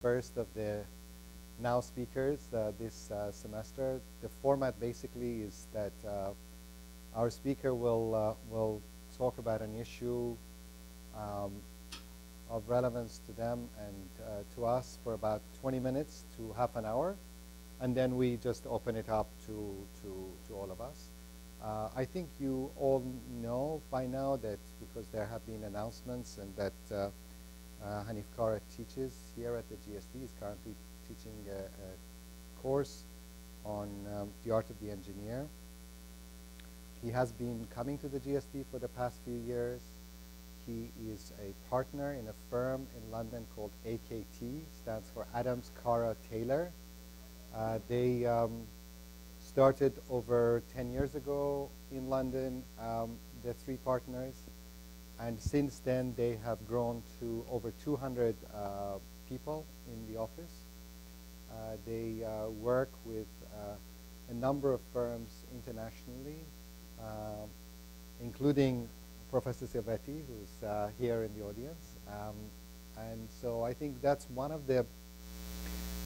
first of the now speakers uh, this uh, semester. The format basically is that uh, our speaker will, uh, will talk about an issue um, of relevance to them and uh, to us for about 20 minutes to half an hour. And then we just open it up to, to, to all of us. Uh, I think you all know by now that because there have been announcements and that uh, Hanif Kara teaches here at the GSD. He's currently teaching a, a course on um, the art of the engineer. He has been coming to the GSD for the past few years. He is a partner in a firm in London called AKT, stands for Adams Kara Taylor. Uh, they um, started over 10 years ago in London, um, the three partners. And since then, they have grown to over 200 uh, people in the office. Uh, they uh, work with a number of firms internationally, including Professor Silvetti, who's uh, here in the audience. Um, and so I think that's one of the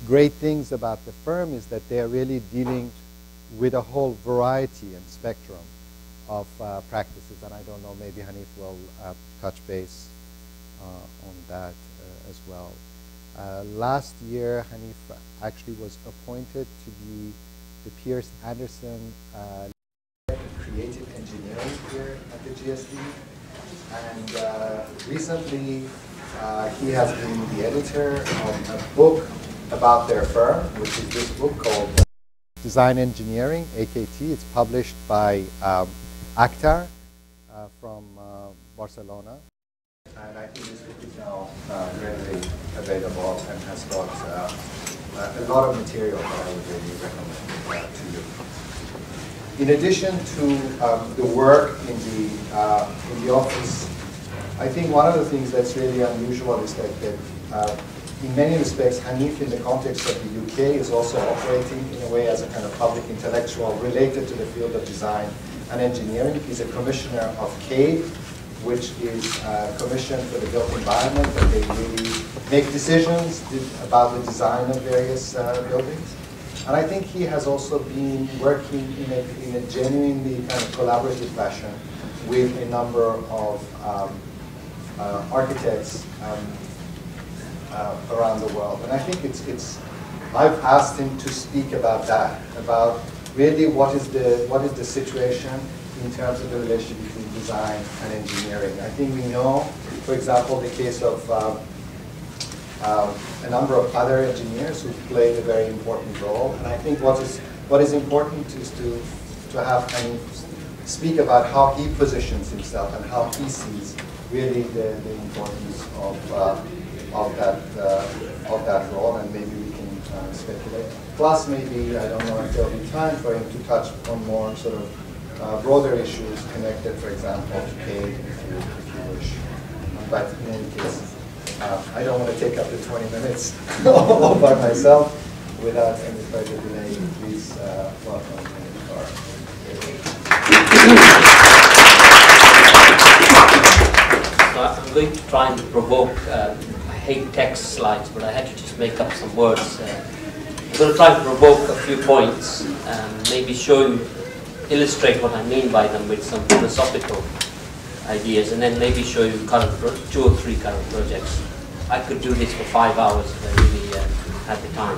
great things about the firm is that they're really dealing with a whole variety and spectrum of uh, practices, and I don't know, maybe Hanif will uh, touch base uh, on that uh, as well. Uh, last year, Hanif actually was appointed to be the Pierce Anderson Creative Engineering here at the GSD, and recently he has been the editor of a book about their firm, which is this book called Design Engineering, AKT. It's published by um, Actar uh, from uh, Barcelona. And I think this book is now uh, readily available and has got a lot of material that I would really recommend to you. In addition to um, the work in the, uh, in the office, I think one of the things that's really unusual is that, that uh, in many respects, Hanif, in the context of the UK, is also operating in a way as a kind of public intellectual related to the field of design and engineering. He's a commissioner of CABE, which is a commission for the built environment, and they really make decisions about the design of various uh, buildings. And I think he has also been working in a, in a genuinely kind of collaborative fashion with a number of um, uh, architects um, uh, around the world. And I think it's, it's, I've asked him to speak about that, about really what is the what is the situation in terms of the relationship between design and engineering. I think we know, for example, the case of um, um, a number of other engineers who played a very important role. And I think what is what is important is to to have him speak about how he positions himself and how he sees really the, the importance of uh, of that uh, of that role, and maybe we can uh, speculate. Plus, maybe, I don't know if there'll be time for him to touch on more sort of uh, broader issues connected, for example, to CABE, if you, if you wish. But in any case, uh, I don't want to take up the 20 minutes all by myself without any further delay. Please uh, welcome I'm going to try and provoke, uh, I hate text slides, but I had to just make up some words. Uh, I'm going to try to provoke a few points and maybe show you, illustrate what I mean by them with some philosophical ideas and then maybe show you current two or three current projects. I could do this for five hours if I really uh, had the time.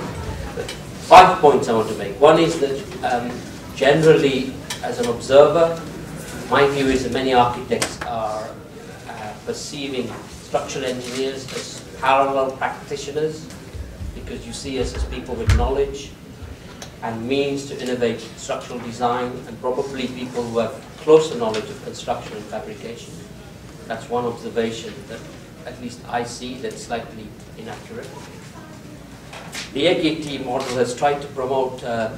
But five points I want to make. One is that um, generally, as an observer, my view is that many architects are uh, perceiving structural engineers as parallel practitioners because you see us as people with knowledge and means to innovate structural design and probably people who have closer knowledge of construction and fabrication. That's one observation that at least I see that's slightly inaccurate. The AKT model has tried to promote uh,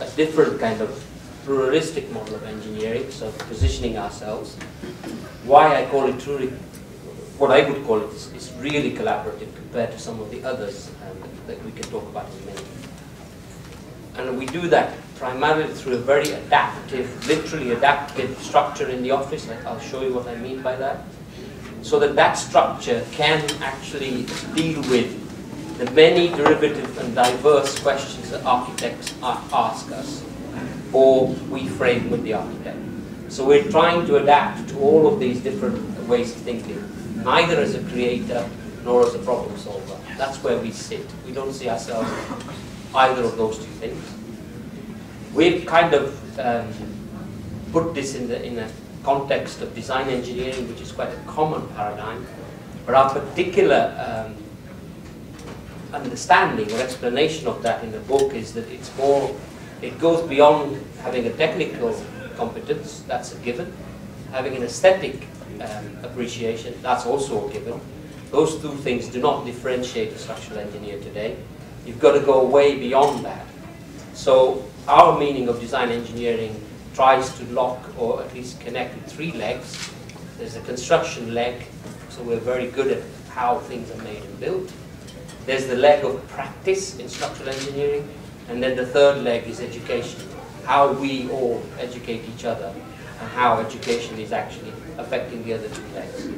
a different kind of pluralistic model of engineering, so positioning ourselves. Why I call it truly, what I would call it is, is really collaborative compared to some of the others um, that we can talk about in a minute. And we do that primarily through a very adaptive, literally adaptive structure in the office. I'll show you what I mean by that. So that that structure can actually deal with the many derivative and diverse questions that architects ask us, or we frame with the architect. So we're trying to adapt to all of these different ways of thinking, neither as a creator nor as a problem solver. That's where we sit. We don't see ourselves either of those two things. We've kind of um, put this in, the, in a context of design engineering, which is quite a common paradigm, but our particular um, understanding or explanation of that in the book is that it's more, it goes beyond having a technical competence, that's a given, having an aesthetic um, appreciation, that's also a given. Those two things do not differentiate a structural engineer today. You've got to go way beyond that. So our meaning of design engineering tries to lock or at least connect three legs. There's a construction leg, so we're very good at how things are made and built. There's the leg of practice in structural engineering, and then the third leg is education, how we all educate each other and how education is actually affecting the other two legs.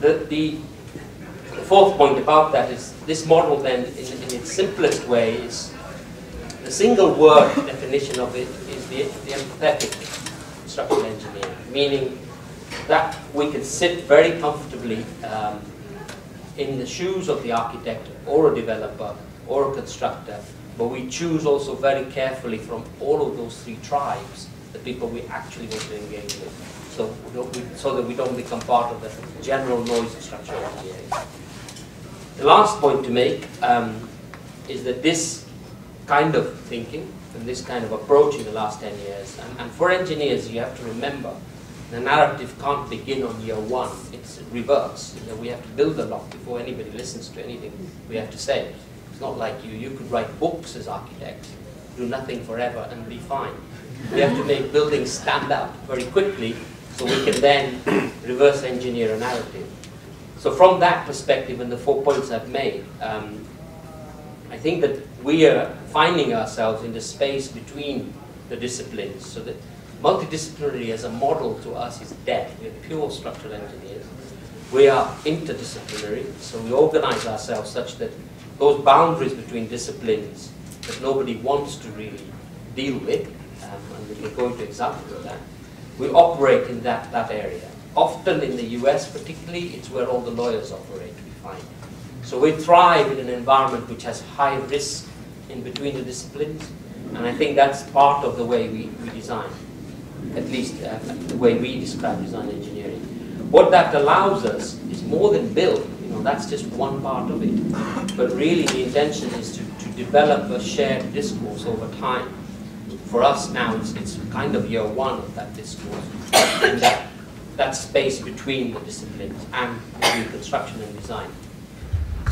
The, the, the fourth point about that is this model then, in, in its simplest way, is the single word definition of it is the, the empathetic structural engineer, meaning that we can sit very comfortably um, in the shoes of the architect or a developer or a constructor, but we choose also very carefully from all of those three tribes the people we actually want to engage with, so, we, so that we don't become part of the general noise structure of the engineering. The last point to make um, is that this kind of thinking and this kind of approach in the last 10 years, and, and for engineers you have to remember the narrative can't begin on year one. It's reverse. You know, we have to build a lot before anybody listens to anything we have to say. It's not like you. You could write books as architects, do nothing forever and be fine. We have to make buildings stand up very quickly so we can then reverse engineer a narrative. So from that perspective and the four points I've made, um, I think that we are finding ourselves in the space between the disciplines so that multidisciplinary as a model to us is dead. We're pure structural engineers. We are interdisciplinary, so we organize ourselves such that those boundaries between disciplines that nobody wants to really deal with, um, and we can go into examples of that, we operate in that, that area. Often in the US particularly, it's where all the lawyers operate, we find. So we thrive in an environment which has high risk in between the disciplines, and I think that's part of the way we, we design at least uh, the way we describe design engineering. What that allows us is more than build, you know, that's just one part of it. But really the intention is to, to develop a shared discourse over time. For us now, it's, it's kind of year one of that discourse, that, that space between the disciplines and between construction and design.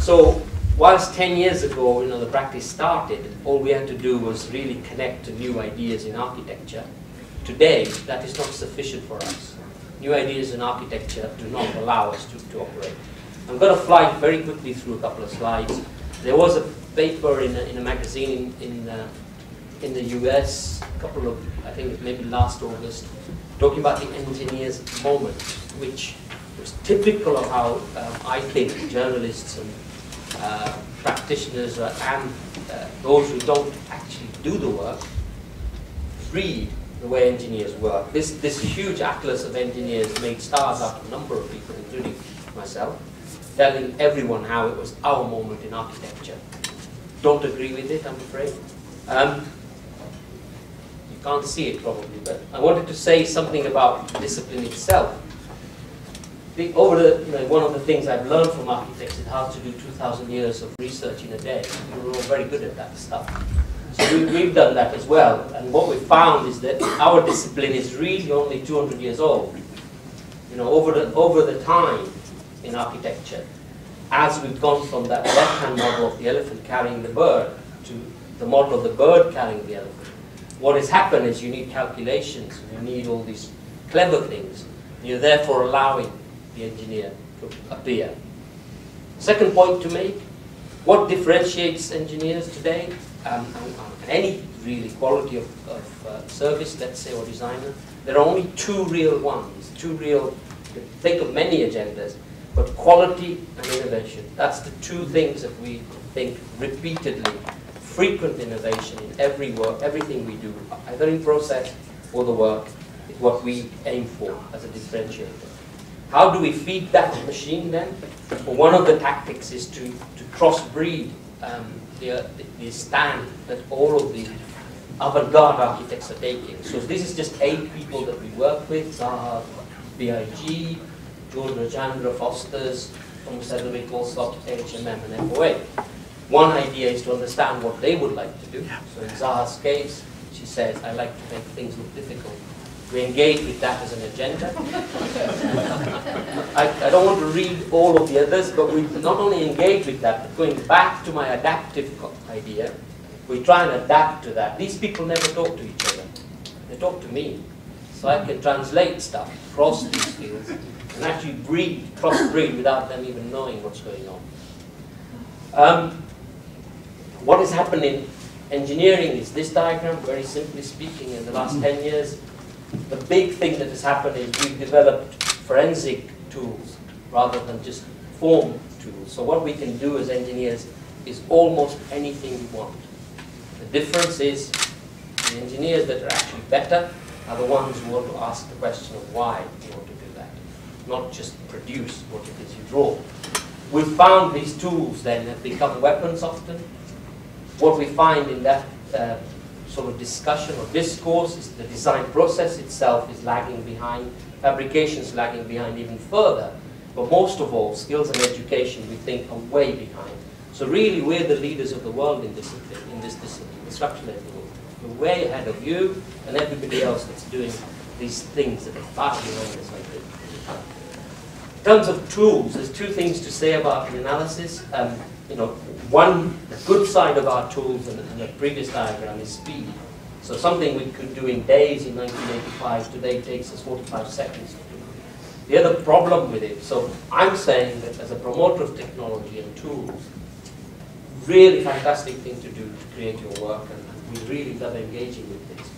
So whilst 10 years ago, you know, the practice started, all we had to do was really connect to new ideas in architecture Today, that is not sufficient for us. New ideas in architecture do not allow us to, to operate. I'm going to fly very quickly through a couple of slides. There was a paper in a, in a magazine in, in, uh, in the US, a couple of, I think maybe last August, talking about the engineer's moment, which was typical of how um, I think journalists and uh, practitioners uh, and uh, those who don't actually do the work read the way engineers work. This, this huge atlas of engineers made stars out of a number of people, including myself, telling everyone how it was our moment in architecture. Don't agree with it, I'm afraid. Um, can't see it probably, but I wanted to say something about discipline itself. The, over the, you know, one of the things I've learned from architects is how to do 2,000 years of research in a day. We're all very good at that stuff. So we, we've done that as well. And what we found is that our discipline is really only 200 years old. You know, over the, over the time in architecture, as we've gone from that left-hand model of the elephant carrying the bird to the model of the bird carrying the elephant, what has happened is you need calculations, you need all these clever things. You're therefore allowing the engineer to appear. Second point to make, what differentiates engineers today? um, any really quality of, of uh, service, let's say, or designer, there are only two real ones, two real, think of many agendas, but quality and innovation. That's the two things that we think repeatedly. Frequent innovation in every work, everything we do, either in process or the work, is what we aim for as a differentiator. How do we feed that machine then? Well, one of the tactics is to, to crossbreed um, the, the stand that all of the avant-garde architects are taking. So this is just eight people that we work with, Zaha, BIG, George Rajendra, Foster's, Thomas Sedgwick, Alsop, HMM, and FOA. One idea is to understand what they would like to do. So in Zaha's case, she says, I like to make things look difficult. We engage with that as an agenda. I, I, don't want to read all of the others, but we not only engage with that, but going back to my adaptive idea, we try and adapt to that. These people never talk to each other. They talk to me. So I can translate stuff across these fields and actually breed, cross-breed without them even knowing what's going on. Um, what has happened in engineering is this diagram, very simply speaking, in the last mm-hmm. 10 years. The big thing that has happened is we've developed forensic tools rather than just form tools. So what we can do as engineers is almost anything we want. The difference is the engineers that are actually better are the ones who want to ask the question of why you want to do that, not just produce what it is you draw. We've found these tools then have become weapons often. What we find in that uh, sort of discussion or discourse is the design process itself is lagging behind, fabrication is lagging behind even further, but most of all, skills and education we think are way behind. So really we're the leaders of the world in this, in this discipline, the structural engineering. We're way ahead of you and everybody else that's doing these things that are far behind us, I think. In terms of tools, there's two things to say about the analysis. Um, you know, one good side of our tools in, in the previous diagram is speed. So something we could do in days in 1985 today takes us 45 seconds to do. The other problem with it, so I'm saying that as a promoter of technology and tools, really fantastic thing to do to create your work and we really love engaging with this.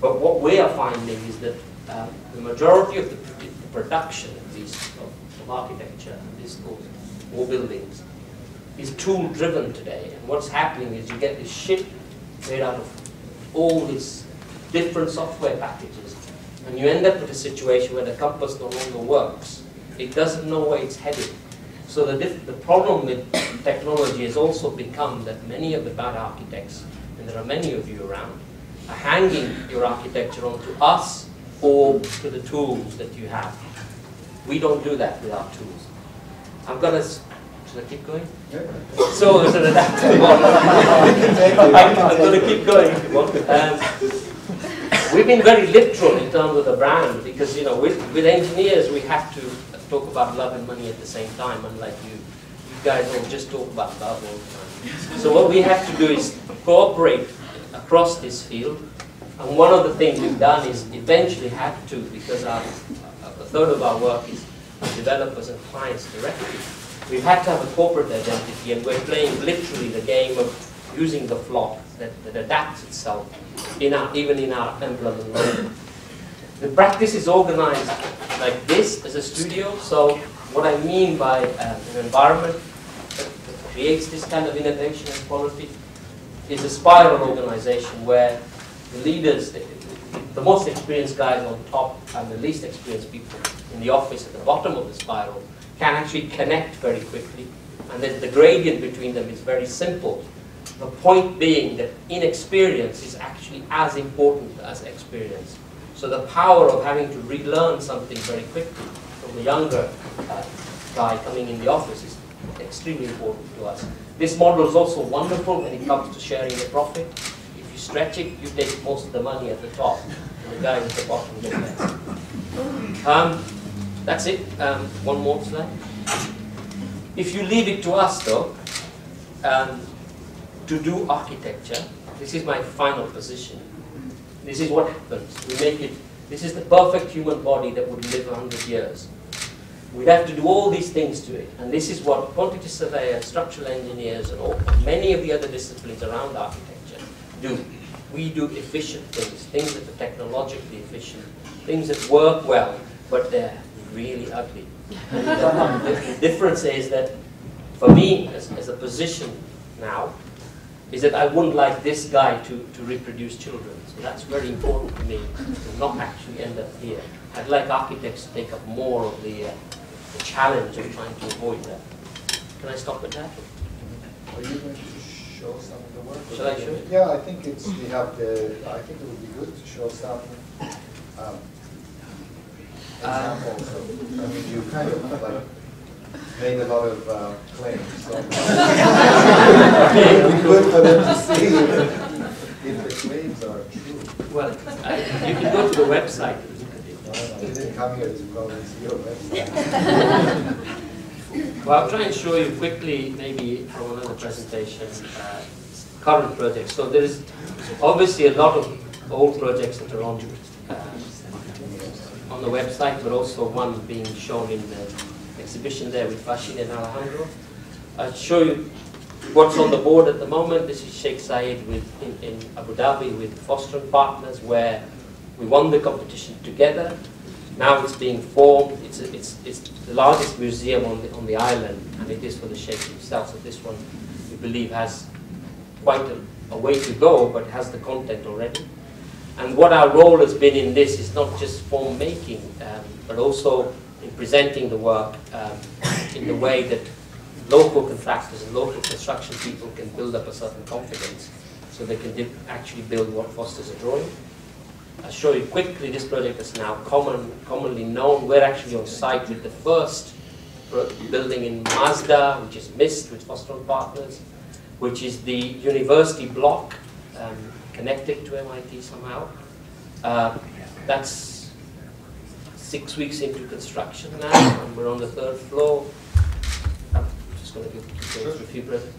But what we are finding is that um, the majority of the, the, production of these of, of architecture and these schools or buildings is tool driven today. And what's happening is you get this shit made out of all these different software packages. And you end up with a situation where the compass no longer works. It doesn't know where it's headed. So the, the problem with technology has also become that many of the bad architects and there are many of you around, are hanging your architecture onto us or to the tools that you have. We don't do that with our tools. I'm going to, should I keep going? Yeah. So it's an adaptive model. I'm, going to keep going if you want. Um, we've been very literal in terms of the brand because, you know, with, with engineers we have to talk about love and money at the same time, unlike you. You guys don't just talk about love all the time. So what we have to do is cooperate across this field. And one of the things we've done is eventually had to, because our, a third of our work is developers and clients directly, we've had to have a corporate identity and we're playing literally the game of using the flock that, that adapts itself in our, even in our emblem and logo. The practice is organized like this as a studio. So what I mean by uh, an environment that creates this kind of innovation and quality is a spiral organization where the leaders, the most experienced guys on top and the least experienced people in the office at the bottom of the spiral can actually connect very quickly. And then the gradient between them is very simple. The point being that inexperience is actually as important as experience. So the power of having to relearn something very quickly from the younger uh, guy coming in the office is extremely important to us. This model is also wonderful when it comes to sharing the profit. If you stretch it, you take most of the money at the top, and the guy at the bottom gets less. Um, that's it. Um, one more slide. If you leave it to us, though, um, to do architecture, this is my final position. This is what happens. We make it, this is the perfect human body that would live 100 years. We'd have to do all these things to it. And this is what quantity surveyors, structural engineers, and all, many of the other disciplines around architecture do. We do efficient things, things that are technologically efficient, things that work well, but they're really ugly. the difference is that for me, as, as a position now, is that I wouldn't like this guy to, to reproduce children. So that's very important to me, to not actually end up here. I'd like architects to take up more of the, uh, the challenge of trying to avoid that. Can I stop at that? Are you going to show some of the work? Shall I show it? Yeah, I think it's, we have the, I think it would be good to show some um, examples of, I mean, you kind of like made a lot of uh, claims, so. It would be good for them to see if if the claims are true. Well, I, you can go to the website and look at. I didn't come here to go and see your website. Well, I'll try and show you quickly, maybe from another presentation, uh, current projects. So there is obviously a lot of old projects that are on, on the website, but also one being shown in the exhibition there with Rashid and Alejandro. I'll show you what's on the board at the moment. This is Sheikh Zayed with, in, in Abu Dhabi with Foster and Partners, where we won the competition together. Now it's being formed. It's, a, it's, it's the largest museum on the, on the island, and it is for the Sheikh himself. So this one, we believe, has quite a, a way to go, but has the content already. And what our role has been in this is not just form making, um, but also in presenting the work um, in the way that local contractors and local construction people can build up a certain confidence so they can actually build what Foster's are drawing. I'll show you quickly, this project is now common, commonly known. We're actually on site with the first building in Masdar, which is MIST with Foster and Partners, which is the university block um, connected to MIT somehow. Uh, that's six weeks into construction now, and we're on the third floor. I'm just going to go through a few presents.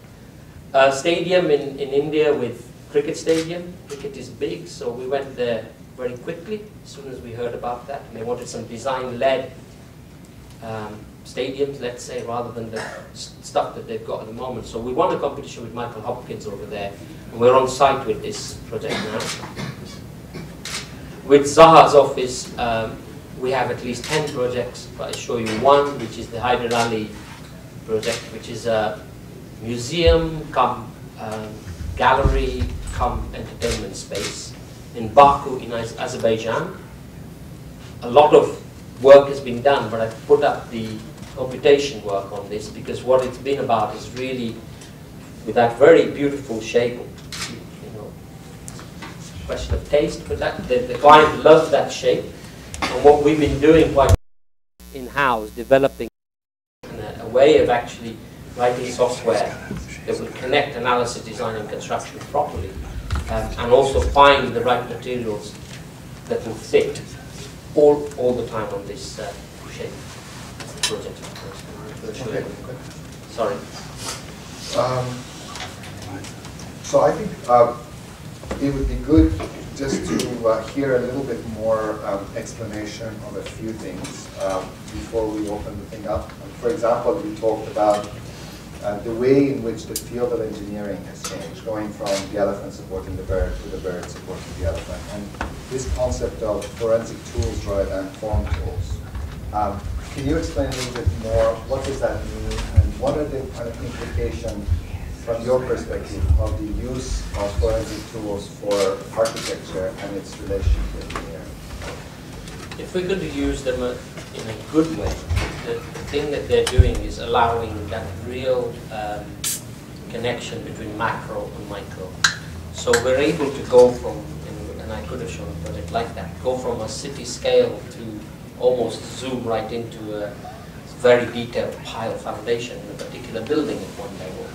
Uh, stadium in, in India with cricket stadium. Cricket is big, so we went there very quickly as soon as we heard about that. And they wanted some design-led um, stadiums, let's say, rather than the stuff that they've got at the moment. So we won a competition with Michael Hopkins over there, and we're on site with this project now. With Zaha's office, um, we have at least 10 projects, but I show you one, which is the Heydar Aliyev project, which is a museum come um, gallery come entertainment space in Baku in Azerbaijan. A lot of work has been done, but I've put up the computation work on this because what it's been about is really with that very beautiful shape, you know, question of taste, but that, the, the client loves that shape. And what we've been doing quite in-house, developing a, a way of actually writing software that will connect analysis, design and construction properly um, and also find the right materials that will fit all, all the time on this uh, shape. Project. You. Sorry. Um, So I think uh, it would be good just to uh, hear a little bit more um, explanation of a few things um, before we open the thing up. For example, we talked about uh, the way in which the field of engineering has changed, going from the elephant supporting the bird to the bird supporting the elephant. And this concept of forensic tools rather than form tools. Um, Can you explain a little bit more, what does that mean, and what are the kind of implications from your perspective of the use of forensic tools for architecture and its relationship engineering? If we're going to use them uh, in a good way, the, the thing that they're doing is allowing that real um, connection between macro and micro. So we're able to go from, and- and I could have shown a project like that, go from a city scale to almost zoom right into a very detailed pile foundation in a particular building at one level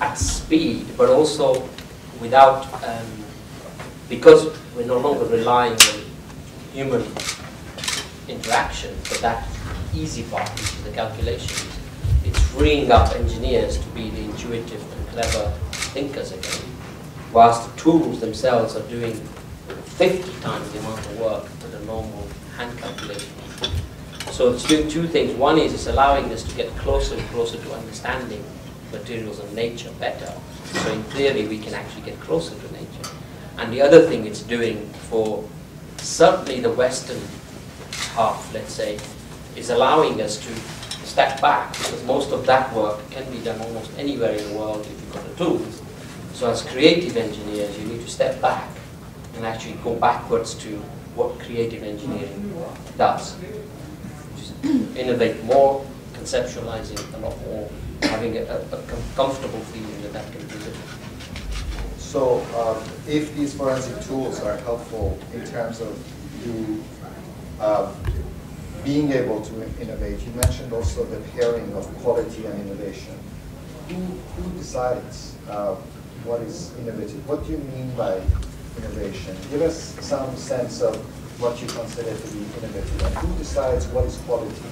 at speed, but also without, um, because we're no longer relying on human interaction for that easy part, which is the calculations. It's freeing up engineers to be the intuitive and clever thinkers again, whilst the tools themselves are doing 50 times the amount of work that a normal hand calculation. So it's doing two things. One is it's allowing us to get closer and closer to understanding materials and nature better. So in theory, we can actually get closer to nature. And the other thing it's doing for certainly the western half, let's say, is allowing us to step back because most of that work can be done almost anywhere in the world if you've got the tools. So as creative engineers, you need to step back and actually go backwards to what creative engineering does. Innovate more, conceptualizing a lot more, having a, a, a com comfortable feeling that that can be done. So um, if these forensic tools are helpful in terms of you uh, being able to innovate, you mentioned also the pairing of quality and innovation. Who, who decides uh, what is innovative? What do you mean by innovation? Give us some sense of what you consider to be innovative and who decides what is quality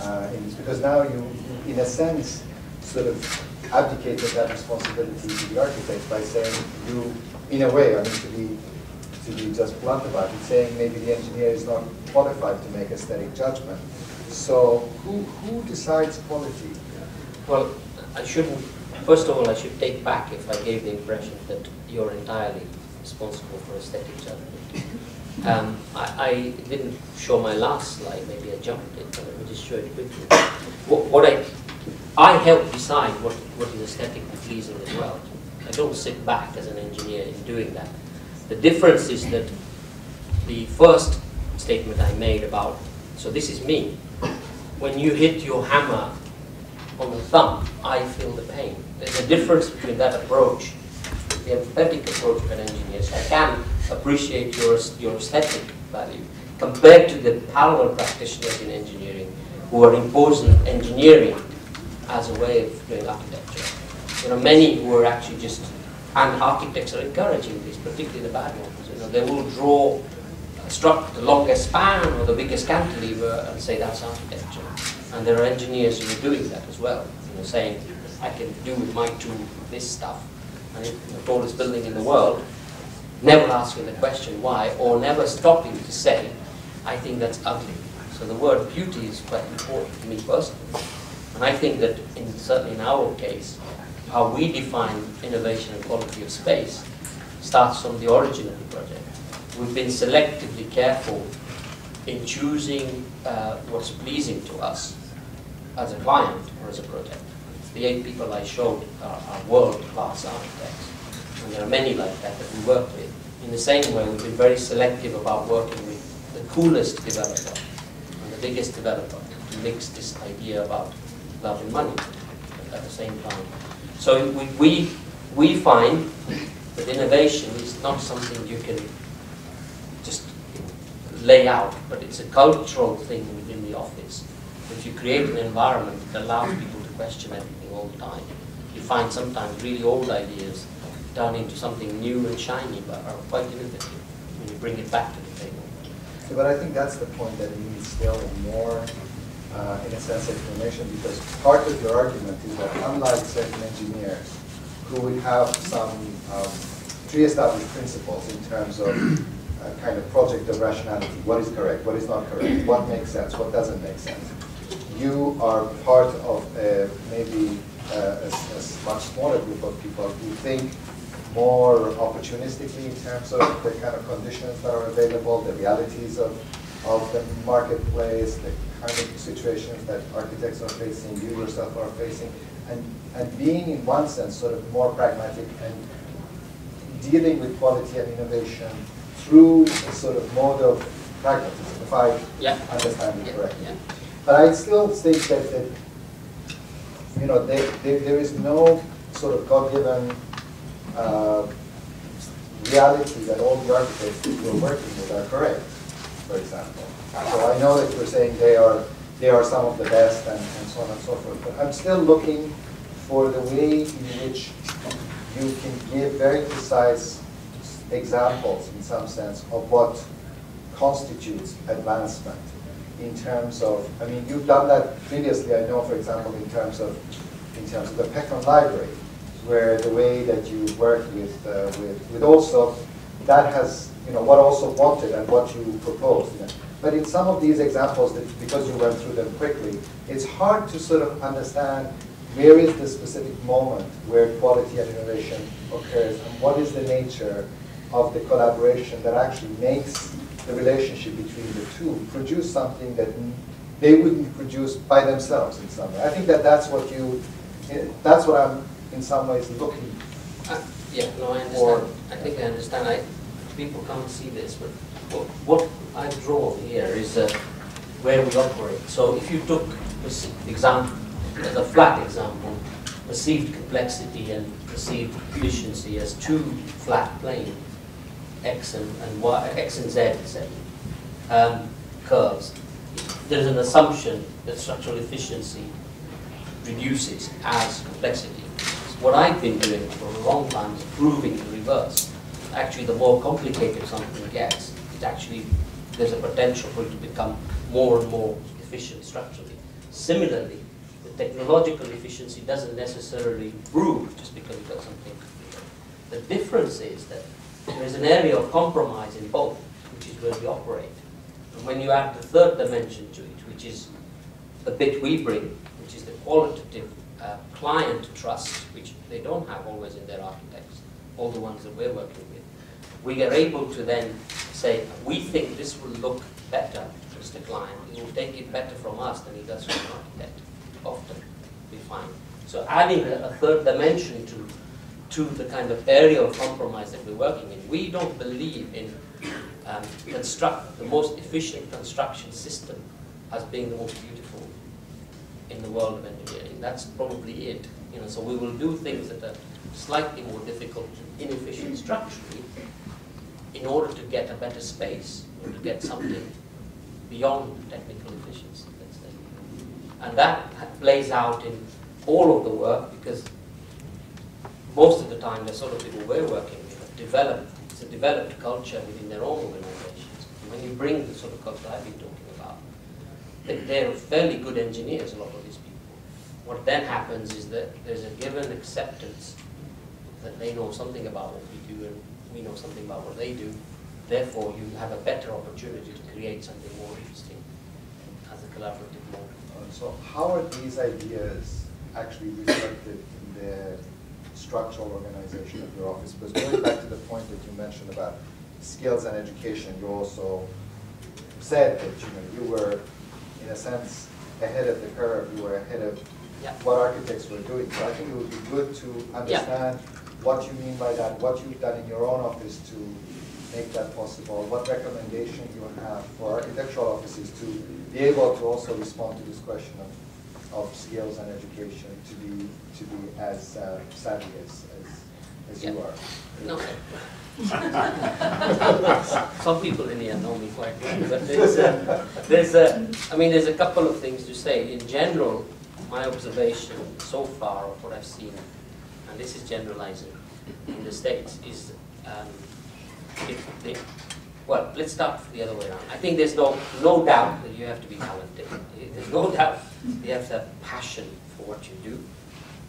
uh? Because now you, in a sense, sort of abdicated that responsibility to the architect by saying you, in a way, I mean to be to be just blunt about it, saying maybe the engineer is not qualified to make aesthetic judgment. So who who decides quality? Well, I shouldn't. First of all, I should take back if I gave the impression that you're entirely responsible for aesthetic judgment. Um, I, I, didn't show my last slide. Maybe I jumped it, but let me just show it quickly. What, what I I help decide what, what is aesthetically pleasing as well. I don't sit back as an engineer in doing that. The difference is that the first statement I made about, so this is me, when you hit your hammer on the thumb, I feel the pain. There's a difference between that approach, the empathetic approach of an engineer. So I can appreciate your, your aesthetic value compared to the parallel practitioners in engineering who are imposing engineering as a way of doing architecture. There are many who are actually just, and architects are encouraging this, particularly the bad ones. You know, they will draw, struck the longest span or the biggest cantilever and say that's architecture. And there are engineers who are doing that as well, you know, saying, I can do with my tool this stuff. The tallest building in the world, never asking the question why, or never stopping to say, I think that's ugly. So the word beauty is quite important to me personally. And I think that in, certainly in our case, how we define innovation and quality of space starts from the origin of the project. We've been selectively careful in choosing uh, what's pleasing to us as a client or as a project. The eight people I showed are, are world-class architects, and there are many like that that we work with. In the same way, we've been very selective about working with the coolest developer and the biggest developer to mix this idea about love and money at the same time. So we, we, we find that innovation is not something you can just lay out, but it's a cultural thing within the office. If you create an environment that allows people to question everything all the time, you find sometimes really old ideas turn into something new and shiny, but are quite innovative when you bring it back to the table. Yeah, but I think that's the point that we need still more uh, in a sense, explanation because part of your argument is that unlike certain engineers who would have some um, pre-established principles in terms of uh, kind of project of rationality, what is correct, what is not correct, what makes sense, what doesn't make sense. You are part of a, maybe uh, a, a much smaller group of people who think more opportunistically in terms of the kind of conditions that are available, the realities of, of the marketplace, the kind of situations that architects are facing, you yourself are facing, and, and being in one sense sort of more pragmatic and dealing with quality and innovation through a sort of mode of pragmatism, if I yeah. understand it correctly. Yeah. But I still think that, that you know, they, they, there is no sort of God-given uh, reality that all the architects we're working with are correct, for example. So I know that you're saying they are they are some of the best and, and so on and so forth. But I'm still looking for the way in which you can give very precise examples, in some sense, of what constitutes advancement in terms of, I mean, you've done that previously, I know, for example, in terms of, in terms of the Peckham Library, where the way that you work with, uh, with, with Alsop, that has, you know, what Alsop wanted and what you proposed. You know. But in some of these examples, that, because you went through them quickly, it's hard to sort of understand where is the specific moment where quality and innovation occurs, and what is the nature of the collaboration that actually makes the relationship between the two produce something that they wouldn't produce by themselves in some way. I think that that's what you, that's what I'm in some ways looking Uh, Yeah, no, I understand. I think I understand. I, people can't see this, but what, what I draw here is uh, where we operate. So if you took this example, as a flat example, perceived complexity and perceived efficiency as two flat planes, x and, and y, x and z, say, um, curves, there's an assumption that structural efficiency reduces as complexity. What I've been doing for a long time is proving the reverse. Actually, the more complicated something gets, it actually, there's a potential for it to become more and more efficient structurally. Similarly, the technological efficiency doesn't necessarily improve just because you've got something. The difference is that there's an area of compromise in both, which is where we operate. And when you add the third dimension to it, which is the bit we bring, which is the qualitative uh, client trust, which they don't have always in their architects, all the ones that we're working with, we are able to then say, we think this will look better, Mr. Client. He will take it better from us than he does from an architect, often, we find. So adding a, a third dimension to, to the kind of area of compromise that we're working in, we don't believe in um, construct, the most efficient construction system as being the most beautiful in the world of engineering. That's probably it. You know, so we will do things that are slightly more difficult and inefficient structurally in order to get a better space, or to get something beyond technical efficiency, let's say. And that plays out in all of the work because most of the time the sort of people we're working with have developed, it's a developed culture within their own organizations. When you bring the sort of culture I've been talking about, they- they're fairly good engineers, a lot of these people. What then happens is that there's a given acceptance that they know something about what we do and we know something about what they do. Therefore, you have a better opportunity to create something more interesting as a collaborative mode. Uh, So how are these ideas actually reflected in the structural organization of your office? Because going back to the point that you mentioned about skills and education, you also said that, you know, you were, in a sense, ahead of the curve, you were ahead of Yeah. what architects were doing. So I think it would be good to understand what you mean by that, what you've done in your own office to make that possible, what recommendation you have for architectural offices to be able to also respond to this question of, of skills and education, to be, to be as uh, savvy as, as, as you are. No. Some people in here know me quite well, but there's a, there's a, I mean, there's a couple of things to say. In general, my observation so far of what I've seen, and this is generalizing in the States, is um, they, well, let's start the other way around. I think there's no, no doubt that you have to be talented. There's no doubt you have to have passion for what you do.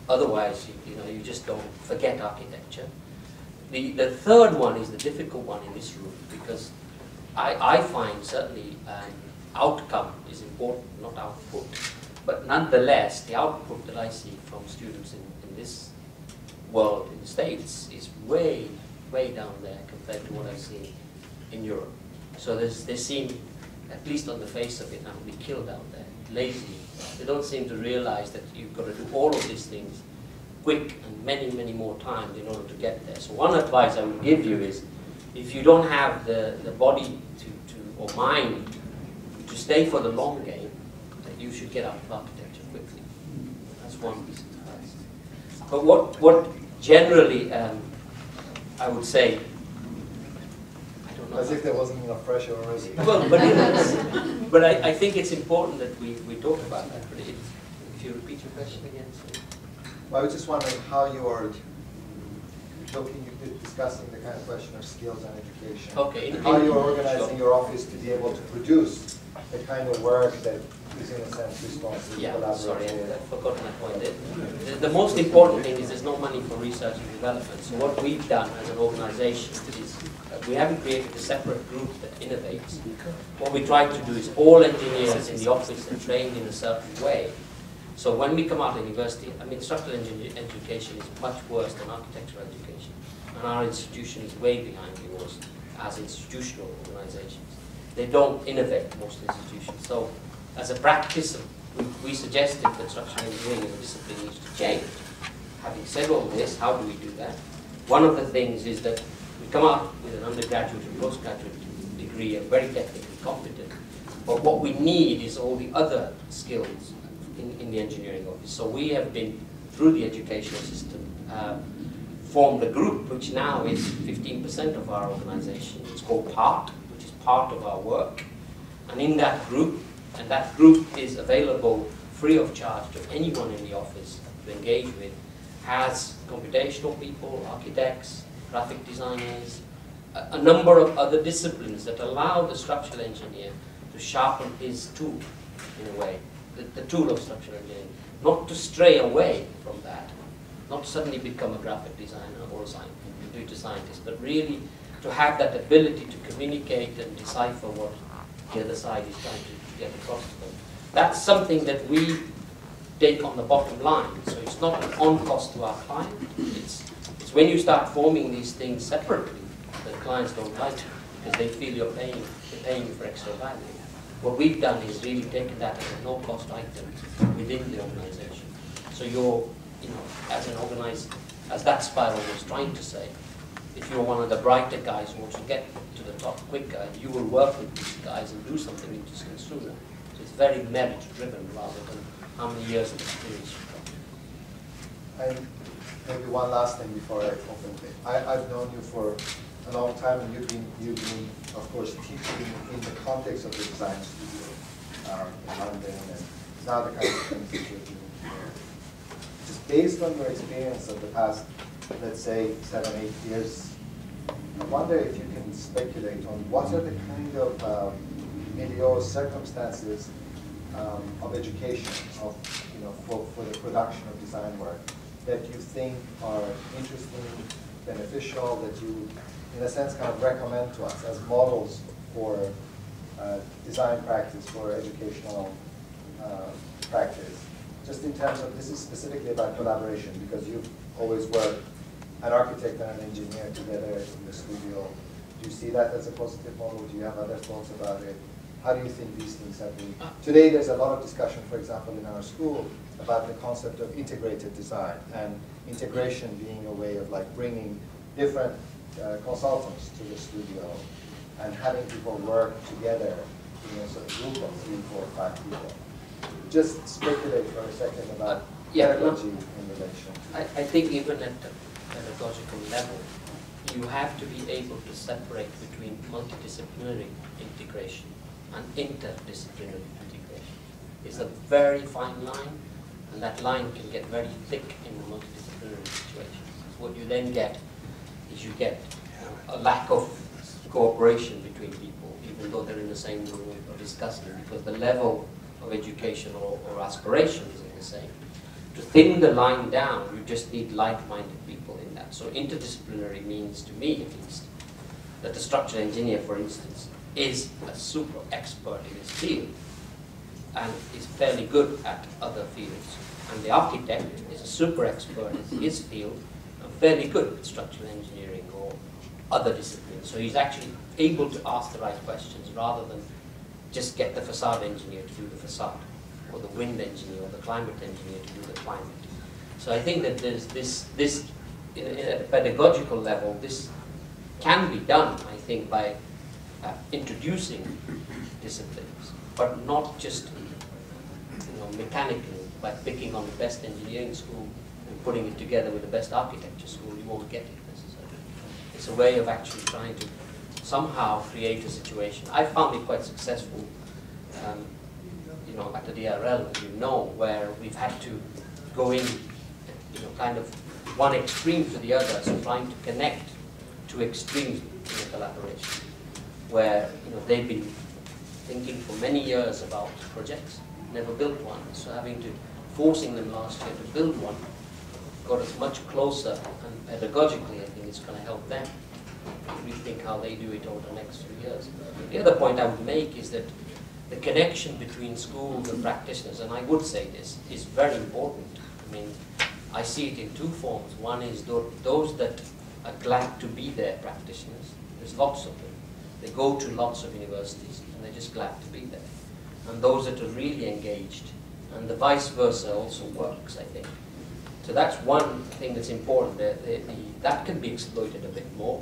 Otherwise, you, you know, you just don't forget architecture. The, the third one is the difficult one in this room because I, I find certainly um, outcome is important, not output. But nonetheless, the output that I see from students in, in this world, in the States, is way, way down there compared to what I see in Europe. So they seem, at least on the face of it, now be killed out there, lazy. They don't seem to realize that you've got to do all of these things quick and many, many more times in order to get there. So one advice I would give you is, if you don't have the, the body to, to, or mind to stay for the long game, that you should get out of architecture quickly. That's one piece of advice. But what, what generally, um, I would say. As if there wasn't enough pressure already. Well, but it is, but I, I think it's important that we, we talk about that, but it, if you repeat your question again, so. I was just wondering how you are looking, discussing the kind of question of skills and education. Okay, in- How in- you're organizing sure. your office to be able to produce the kind of work that is in a sense responsive, Yeah, sorry. I forgot forgotten that point. The, the- the most important thing is there's no money for research and development. So what we've done as an organization is, we haven't created a separate group that innovates. What we try to do is all engineers in the office are trained in a certain way. So when we come out of university, I mean, structural engineering education is much worse than architectural education. And our institution is way behind yours as institutional organizations. They don't innovate, most institutions. So as a practice, we, we suggested that structural engineering as a discipline needs to change. Having said all this, how do we do that? One of the things is that we come out with an undergraduate and postgraduate degree and very technically competent, but what we need is all the other skills in, in the engineering office. So we have been, through the educational system, uh, formed a group which now is 15% of our organization. It's called PART, which is part of our work. And in that group, and that group is available free of charge to anyone in the office to engage with, has computational people, architects, graphic designers, a, a number of other disciplines that allow the structural engineer to sharpen his tool in a way, the, the tool of structural engineering, not to stray away from that, not suddenly become a graphic designer or a scientist, computer scientist, but really to have that ability to communicate and decipher what the other side is trying to get across to them. That's something that we take on the bottom line. So it's not an on cost to our client. It's, it's when you start forming these things separately that clients don't like it because they feel you're paying, they're paying for extra value. What we've done is really taken that as a no cost item within the organization. So you're, you know, as an organized, as that spiral was trying to say, if you're one of the brighter guys who wants to get to the top quicker, you will work with these guys and do something interesting sooner. So it's very merit driven rather than how many years of experience you've got. Maybe one last thing before I open it. I, I've known you for a long time, and you've been, you've been, of course, teaching in the context of the design studio um, in London, and now the kind of things that you're doing here. Just based on your experience of the past, let's say, seven, eight years, I wonder if you can speculate on what are the kind of um, milieu circumstances um, of education, of, you know, for, for the production of design work that you think are interesting, beneficial, that you, in a sense, kind of recommend to us as models for uh, design practice, for educational uh, practice. Just in terms of, this is specifically about collaboration, because you've always worked an architect and an engineer together in the studio. Do you see that as a positive model? Do you have other thoughts about it? How do you think these things have been? Today there's a lot of discussion, for example, in our school about the concept of integrated design and integration being a way of like bringing different uh, consultants to the studio and having people work together in a sort of group of three, four, five people. Just speculate for a second about Yeah, pedagogy in relation. I, I think even at the pedagogical level, you have to be able to separate between multidisciplinary integration and interdisciplinary integration. It's a very fine line, and that line can get very thick in multidisciplinary situations. What you then get is you get a lack of cooperation between people, even though they're in the same room or discussing, because the level of education or, or aspiration isn't the same. To thin the line down, you just need like-minded people in that. So interdisciplinary means, to me at least, that the structural engineer, for instance, is a super expert in his field and is fairly good at other fields. And the architect is a super expert in his field and fairly good at structural engineering or other disciplines. So he's actually able to ask the right questions rather than just get the facade engineer to do the facade or the wind engineer or the climate engineer to do the climate. So I think that there's this, this at a pedagogical level, this can be done, I think, by uh, introducing disciplines, but not just you know, mechanically by picking on the best engineering school and putting it together with the best architecture school. You won't get it necessarily. It's a way of actually trying to somehow create a situation. I found it quite successful, um, you know, at the DRL, as you know, where we've had to go in, you know, kind of one extreme to the other, so trying to connect two extremes in a collaboration where you know they've been thinking for many years about projects, never built one. So having to forcing them last year to build one got us much closer and pedagogically I think it's going to help them rethink how they do it over the next few years. The other point I would make is that the connection between schools and practitioners, and I would say this, is very important. I mean, I see it in two forms. One is those that are glad to be there practitioners. There's lots of them. They go to lots of universities and they're just glad to be there. and those that are really engaged. And the vice versa also works, I think. So that's one thing that's important. The, the, the, that can be exploited a bit more.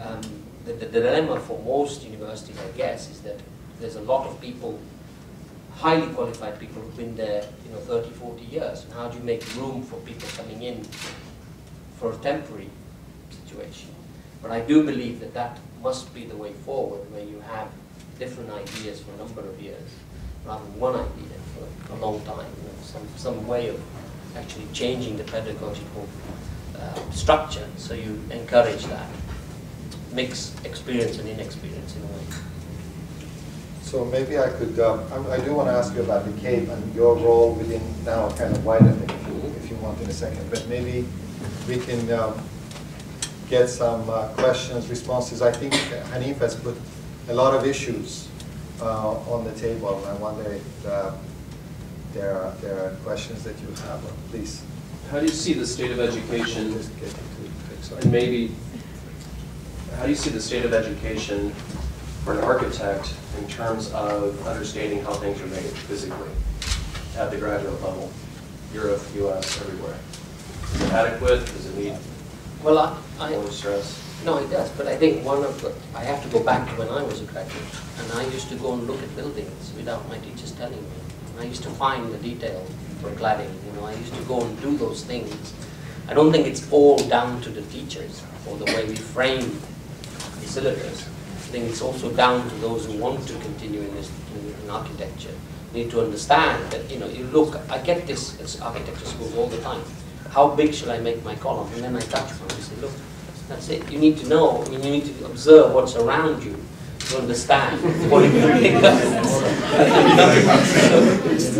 Um, the, the dilemma for most universities, I guess, is that there's a lot of people, highly qualified people who've been there, you know, 30, 40 years. And how do you make room for people coming in for a temporary situation? But I do believe that that must be the way forward, where you have different ideas for a number of years, rather than one idea for a long time. You know, some, some way of actually changing the pedagogical uh, structure, so you encourage that. Mix experience and inexperience in a way. So maybe I could, um, I, I do want to ask you about the CABE and your role within now kind of wider thing, if you, if you want in a second, but maybe we can um, get some uh, questions, responses. I think Hanif has put a lot of issues uh, on the table, and I wonder if uh, there, are, there are questions that you have. Please. How do you see the state of education, Just get to it, sorry. and maybe, how do you see the state of education for an architect in terms of understanding how things are made physically at the graduate level, Europe, US, everywhere? Is it adequate? Does it need Well, I, more stress? No, it does, but I think one of the, I have to go back to when I was a graduate, and I used to go and look at buildings without my teachers telling me. And I used to find the detail for cladding, you know, I used to go and do those things. I don't think it's all down to the teachers or the way we frame the syllabus. I think it's also down to those who want to continue in this, in, architecture. Need to understand that, you know, you look, I get this at architecture schools all the time. How big shall I make my column? And then I touch one and say, look, that's it. You need to know, I mean, you need to observe what's around you to understand what you can pick up.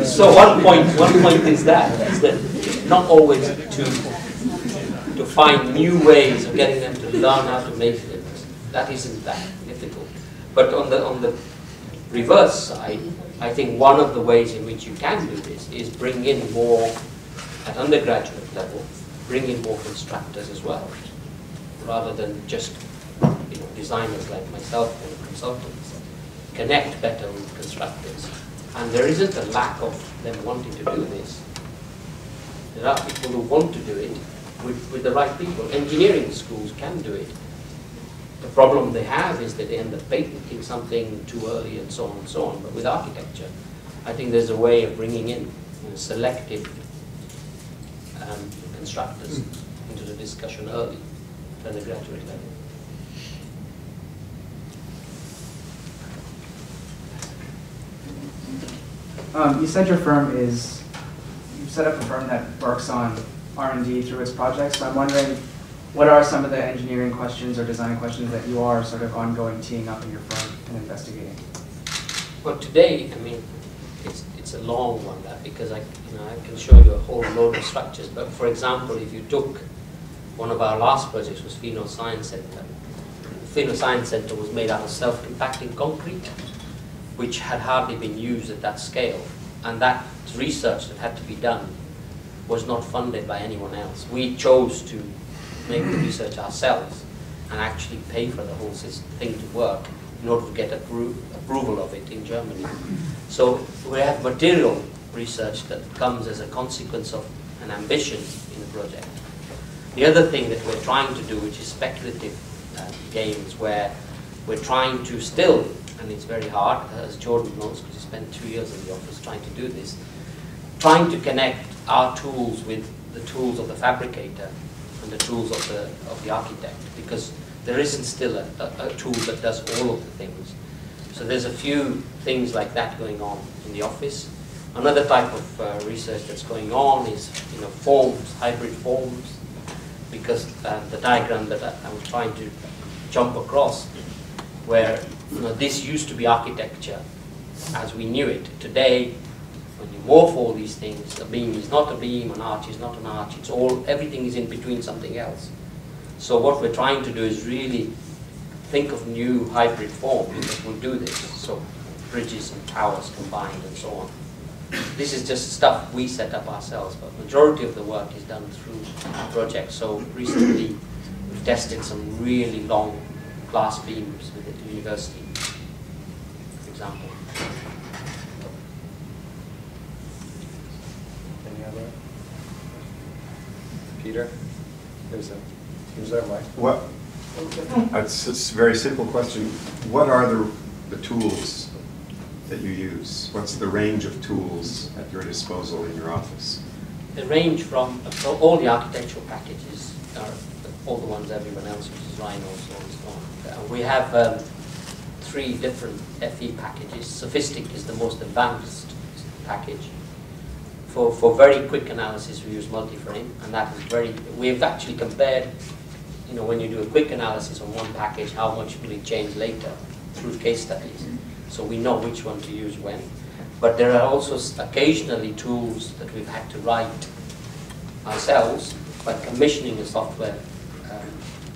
so, one point, one point is that, is that not always to, to find new ways of getting them to learn how to make it. That isn't that difficult. But on the, on the reverse side, I think one of the ways in which you can do this is bring in more, at undergraduate level, bring in more constructors as well rather than just you know, designers like myself or consultants, connect better with constructors. And there isn't a lack of them wanting to do this. There are people who want to do it with, with the right people. Engineering schools can do it. The problem they have is that they end up patenting something too early and so on and so on. But with architecture, I think there's a way of bringing in you know, selective um, constructors into the discussion early at the graduate level. Um, you said your firm is, you've set up a firm that works on R&D through its projects, so I'm wondering, what are some of the engineering questions or design questions that you are sort of ongoing teeing up in your firm and investigating? Well, today, I mean, it's, it's a long one, that, because I, you know, I can show you a whole load of structures, but for example, if you took one of our last projects was Phaeno Science Center. Phaeno Science Center was made out of self-compacting concrete, which had hardly been used at that scale. And that research that had to be done was not funded by anyone else. We chose to make the research ourselves and actually pay for the whole thing to work in order to get appro approval of it in Germany. So we have material research that comes as a consequence of an ambition in the project. The other thing that we're trying to do, which is speculative uh, games, where we're trying to still, and it's very hard, as Jordan knows, because he spent two years in the office trying to do this, trying to connect our tools with the tools of the fabricator and the tools of the, of the architect, because there isn't still a, a, a tool that does all of the things. So there's a few things like that going on in the office. Another type of uh, research that's going on is you know, forms, hybrid forms, because uh, the diagram that I, was trying to jump across, where you know, this used to be architecture as we knew it. Today, when you morph all these things, a beam is not a beam, an arch is not an arch, it's all, everything is in between something else. So what we're trying to do is really think of new hybrid forms that will do this. So bridges and towers combined and so on. This is just stuff we set up ourselves, but majority of the work is done through projects. So recently, we've tested some really long glass beams with the university, for example. Any other? Peter, here's a, here's that mic. What? It's, it's a very simple question. What are the, the tools that you use? What's the range of tools at your disposal in your office? The range from, all the architectural packages are all the ones everyone else uses, Rhino, so and so on. Uh, we have um, three different FE packages. Sofistik is the most advanced package. For, for very quick analysis, we use multi-frame, and that is very, we've actually compared, you know, when you do a quick analysis on one package, how much will it change later through case studies. So we know which one to use when. But there are also occasionally tools that we've had to write ourselves by commissioning a software um,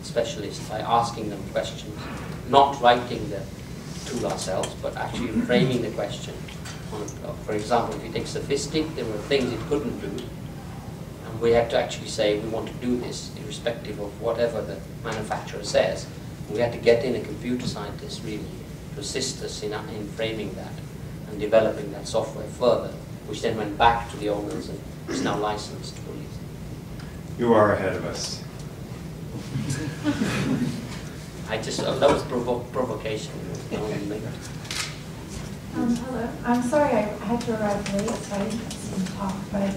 specialist, by asking them questions, not writing the tool ourselves, but actually framing the question. Uh, for example, if you take Sofistik, there were things it couldn't do, and we had to actually say we want to do this irrespective of whatever the manufacturer says. We had to get in a computer scientist really assist us in, in framing that and developing that software further, which then went back to the owners and is now licensed fully. You are ahead of us. I just, uh, that was provo- provocation. you know, and make- Um, hello, I'm sorry I had to arrive late, so I didn't see the talk, but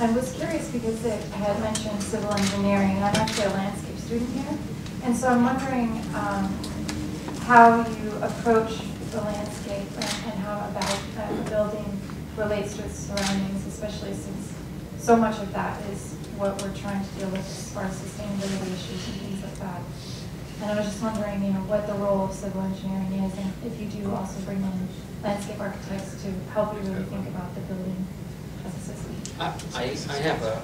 I was curious because it had mentioned civil engineering, and I'm actually a landscape student here. And so I'm wondering, um, how you approach the landscape and, how about uh, the building relates to its surroundings, especially since so much of that is what we're trying to deal with as far as sustainability issues and things like that. And I was just wondering, you know, what the role of civil engineering is, and if you do also bring in landscape architects to help you really think about the building as a system. I, I I have a,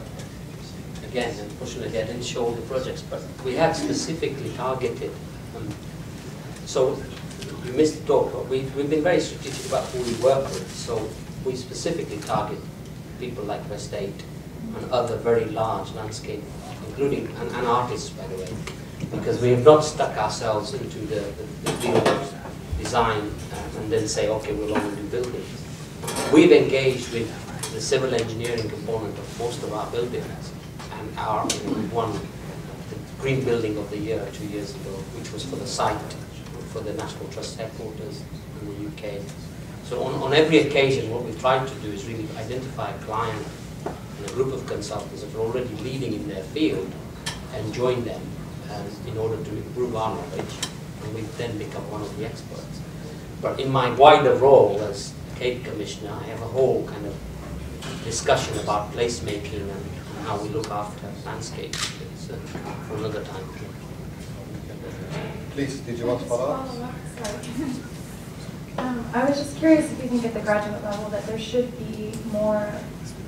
again, unfortunately, I didn't show all the projects, but we have specifically targeted. um, So you missed the talk, but we've, we've been very strategic about who we work with. So we specifically target people like West Eight and other very large landscape, including, and, and artists, by the way, because we have not stuck ourselves into the, the the design um, and then say, okay, we'll only do buildings. We've engaged with the civil engineering component of most of our buildings and our, won the Green Building of the Year two years ago, which was for the site, for the National Trust headquarters in the UK. So on, on every occasion, what we've tried to do is really identify a client and a group of consultants that are already leading in their field and join them um, in order to improve our knowledge, and we then become one of the experts. But in my wider role as CABE Commissioner, I have a whole kind of discussion about placemaking and, and how we look after landscapes. It's uh, for another time. Please, did you want to follow up? Um, I was just curious if you think at the graduate level that there should be more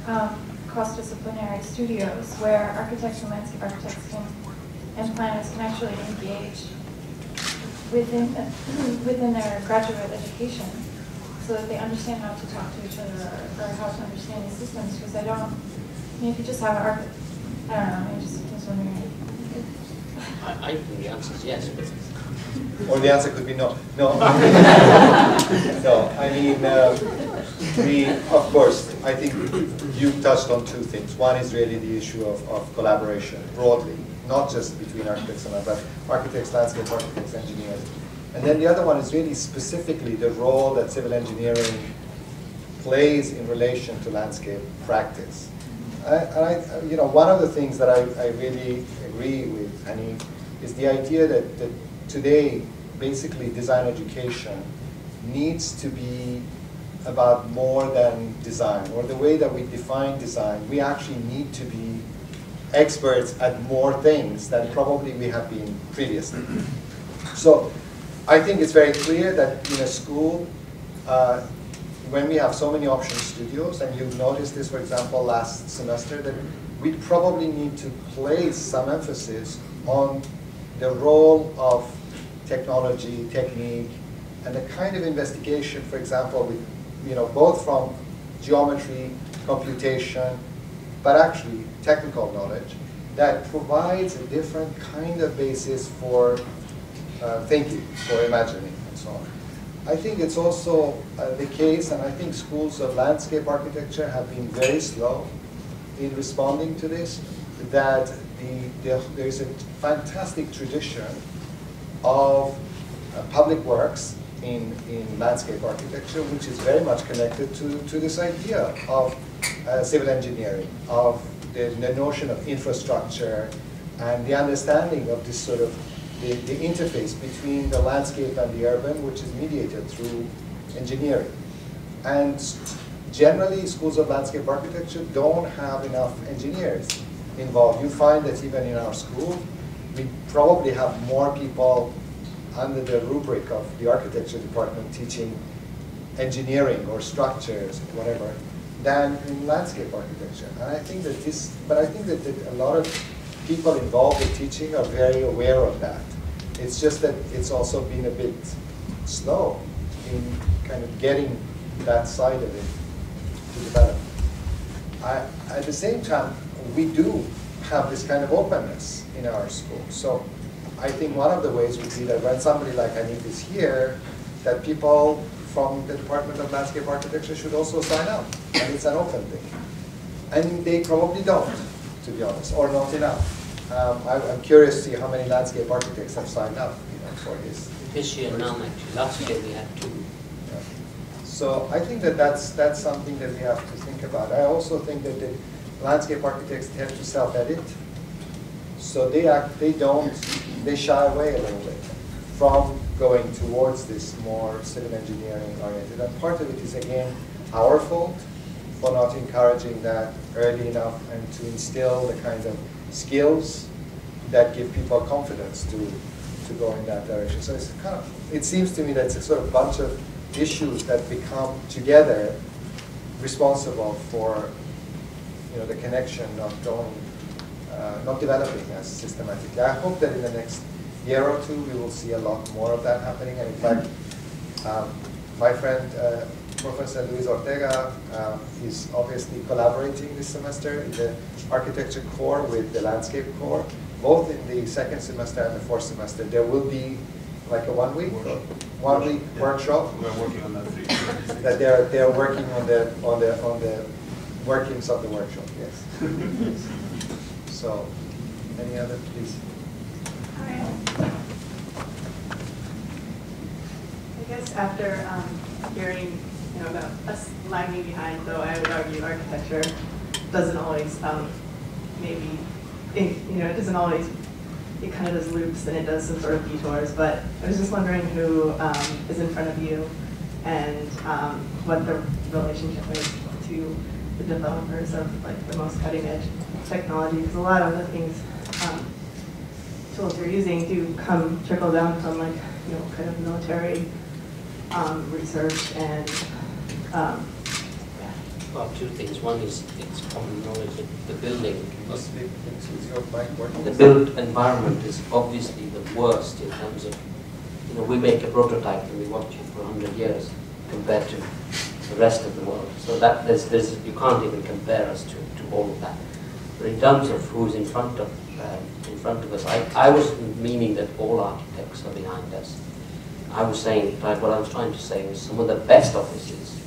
um, cross-disciplinary studios where architects and landscape architects can, and planners can actually engage within, within their graduate education so that they understand how to talk to each other or, or how to understand these systems, because I don't, I mean, if you just have an arch, I don't know, I just was wondering. I, I think the answer is yes, but Or the answer could be no. No. No, I mean, uh, we, of course, I think you touched on two things. One is really the issue of, of collaboration broadly, not just between architects and but architects, landscape architects, engineers. And then the other one is really specifically the role that civil engineering plays in relation to landscape practice. I, and I, you know, one of the things that I, I really agree with Hani is the idea that, that today, basically, design education needs to be about more than design, or the way that we define design. We actually need to be experts at more things than probably we have been previously. So I think it's very clear that in a school, uh, when we have so many option studios, and you've noticed this, for example, last semester, that we probably need to place some emphasis on the role of technology, technique, and the kind of investigation, for example, with, you know, both from geometry, computation, but actually technical knowledge, that provides a different kind of basis for uh, thinking, for imagining, and so on. I think it's also uh, the case, and I think schools of landscape architecture have been very slow in responding to this. that the, the, there's a fantastic tradition of uh, public works in, in landscape architecture, which is very much connected to, to this idea of uh, civil engineering, of the, the notion of infrastructure, and the understanding of this sort of the, the interface between the landscape and the urban, which is mediated through engineering. And generally, schools of landscape architecture don't have enough engineers involved. You find that even in our school, we probably have more people under the rubric of the architecture department teaching engineering or structures, whatever, than in landscape architecture. And I think that this, but I think that, a lot of people involved in teaching are very aware of that. It's just that it's also been a bit slow in kind of getting that side of it to develop. I, at the same time, we do have this kind of openness in our school. So I think one of the ways would be that when somebody like Hanif is here, that people from the Department of Landscape Architecture should also sign up. And it's an open thing. And they probably don't, to be honest, or not enough. Um, I, I'm curious to see how many landscape architects have signed up you know, for this. This year, none actually. Last year we had two. Yeah. So I think that that's, that's something that we have to think about. I also think that the landscape architects tend to self-edit. So they act, they don't, they shy away a little bit from going towards this more civil engineering oriented. And part of it is again our fault for not encouraging that early enough and to instill the kind of skills that give people confidence to, to go in that direction. So it's kind of, it seems to me that it's a sort of bunch of issues that become together responsible for you know, the connection not going, uh, not developing as systematically. I hope that in the next year or two we will see a lot more of that happening. And in fact, um, my friend uh, Professor Luis Ortega um, is obviously collaborating this semester in the architecture core with the landscape core, both in the second semester and the fourth semester. There will be like a one week, one week Yeah. workshop We're working on that that they're they're working on the on the on the workings of the workshop. Yes. so, any other, please? Hi. I guess after um, hearing, you know, about us lagging behind, though I would argue architecture doesn't always, um, maybe, it- you know, it doesn't always, it kind of does loops and it does some sort of detours, but I was just wondering who um, is in front of you and um, what the relationship is to the developers of like the most cutting edge technology, because a lot of the things, um, tools you're using do come, trickle down from like, you know, kind of military um, research and, um, yeah. Well, two things. One is it's common knowledge that the building, the built environment is obviously the worst in terms of, you know, we make a prototype and we watch it for 100 years compared to the rest of the world. So that there's, there's, you can't even compare us to, to all of that. But in terms of who's in front of, um, in front of us, I, I was meaning that all architects are behind us. I was saying, like what I was trying to say was some of the best offices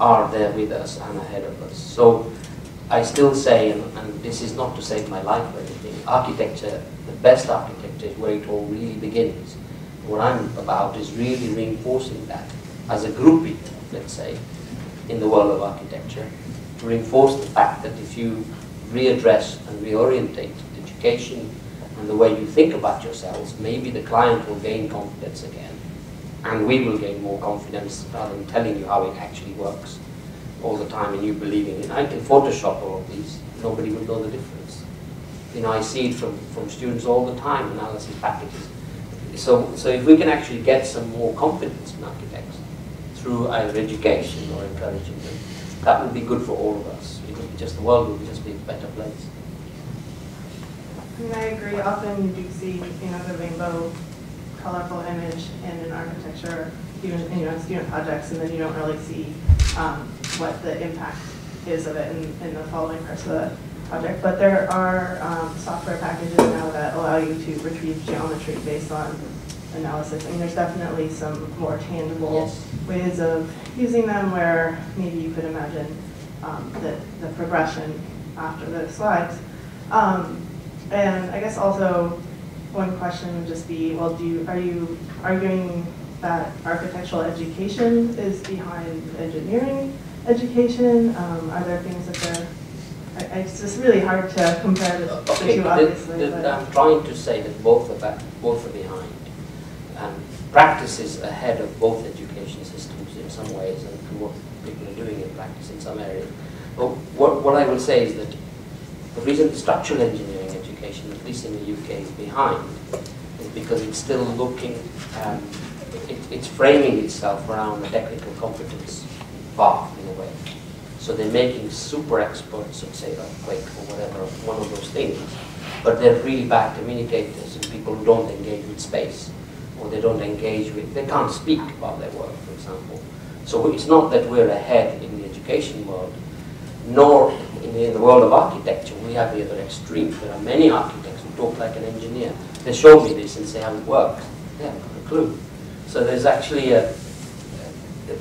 are there with us and ahead of us. So I still say, and, and this is not to save my life or anything, architecture, the best architecture is where it all really begins. What I'm about is really reinforcing that as a groupie, let's say, in the world of architecture, to reinforce the fact that if you readdress and reorientate education and the way you think about yourselves, maybe the client will gain confidence again, and we will gain more confidence rather than telling you how it actually works all the time and you believing it. I can Photoshop all of these, nobody will know the difference. You know, I see it from, from students all the time, analysis packages. So, so if we can actually get some more confidence in architects through either education or encouraging them, that would be good for all of us. It would just the world would just be a better place. I mean, I agree, often you do see, you know, the rainbow, colorful image in an architecture, even, you know, student projects, and then you don't really see um, what the impact is of it in, in the following parts of the project. But there are um, software packages now that allow you to retrieve geometry based on analysis. I mean, there's definitely some more tangible Yes. ways of using them where maybe you could imagine um, the, the progression after the slides Um, and I guess also one question would just be, well, do you, are you arguing that architectural education is behind engineering education? Um, are there things that I, I- it's just really hard to compare the, the two, obviously. the- but- I'm trying to say that both of back- both of behind. Practice is ahead of both education systems in some ways and what people are doing in practice in some areas. But what, what I will say is that the reason structural engineering education, at least in the UK, is behind is because it's still looking, um, it, it's framing itself around the technical competence bar in a way. So they're making super experts of, say, earthquake or whatever, one of those things. But they're really bad communicators and people who don't engage with space or they don't engage with, they can't speak about their work, for example. So it's not that we're ahead in the education world, nor in the, world of architecture. We have the other extreme. There are many architects who talk like an engineer. They show me this and say how it works. They haven't got a clue. So there's actually a,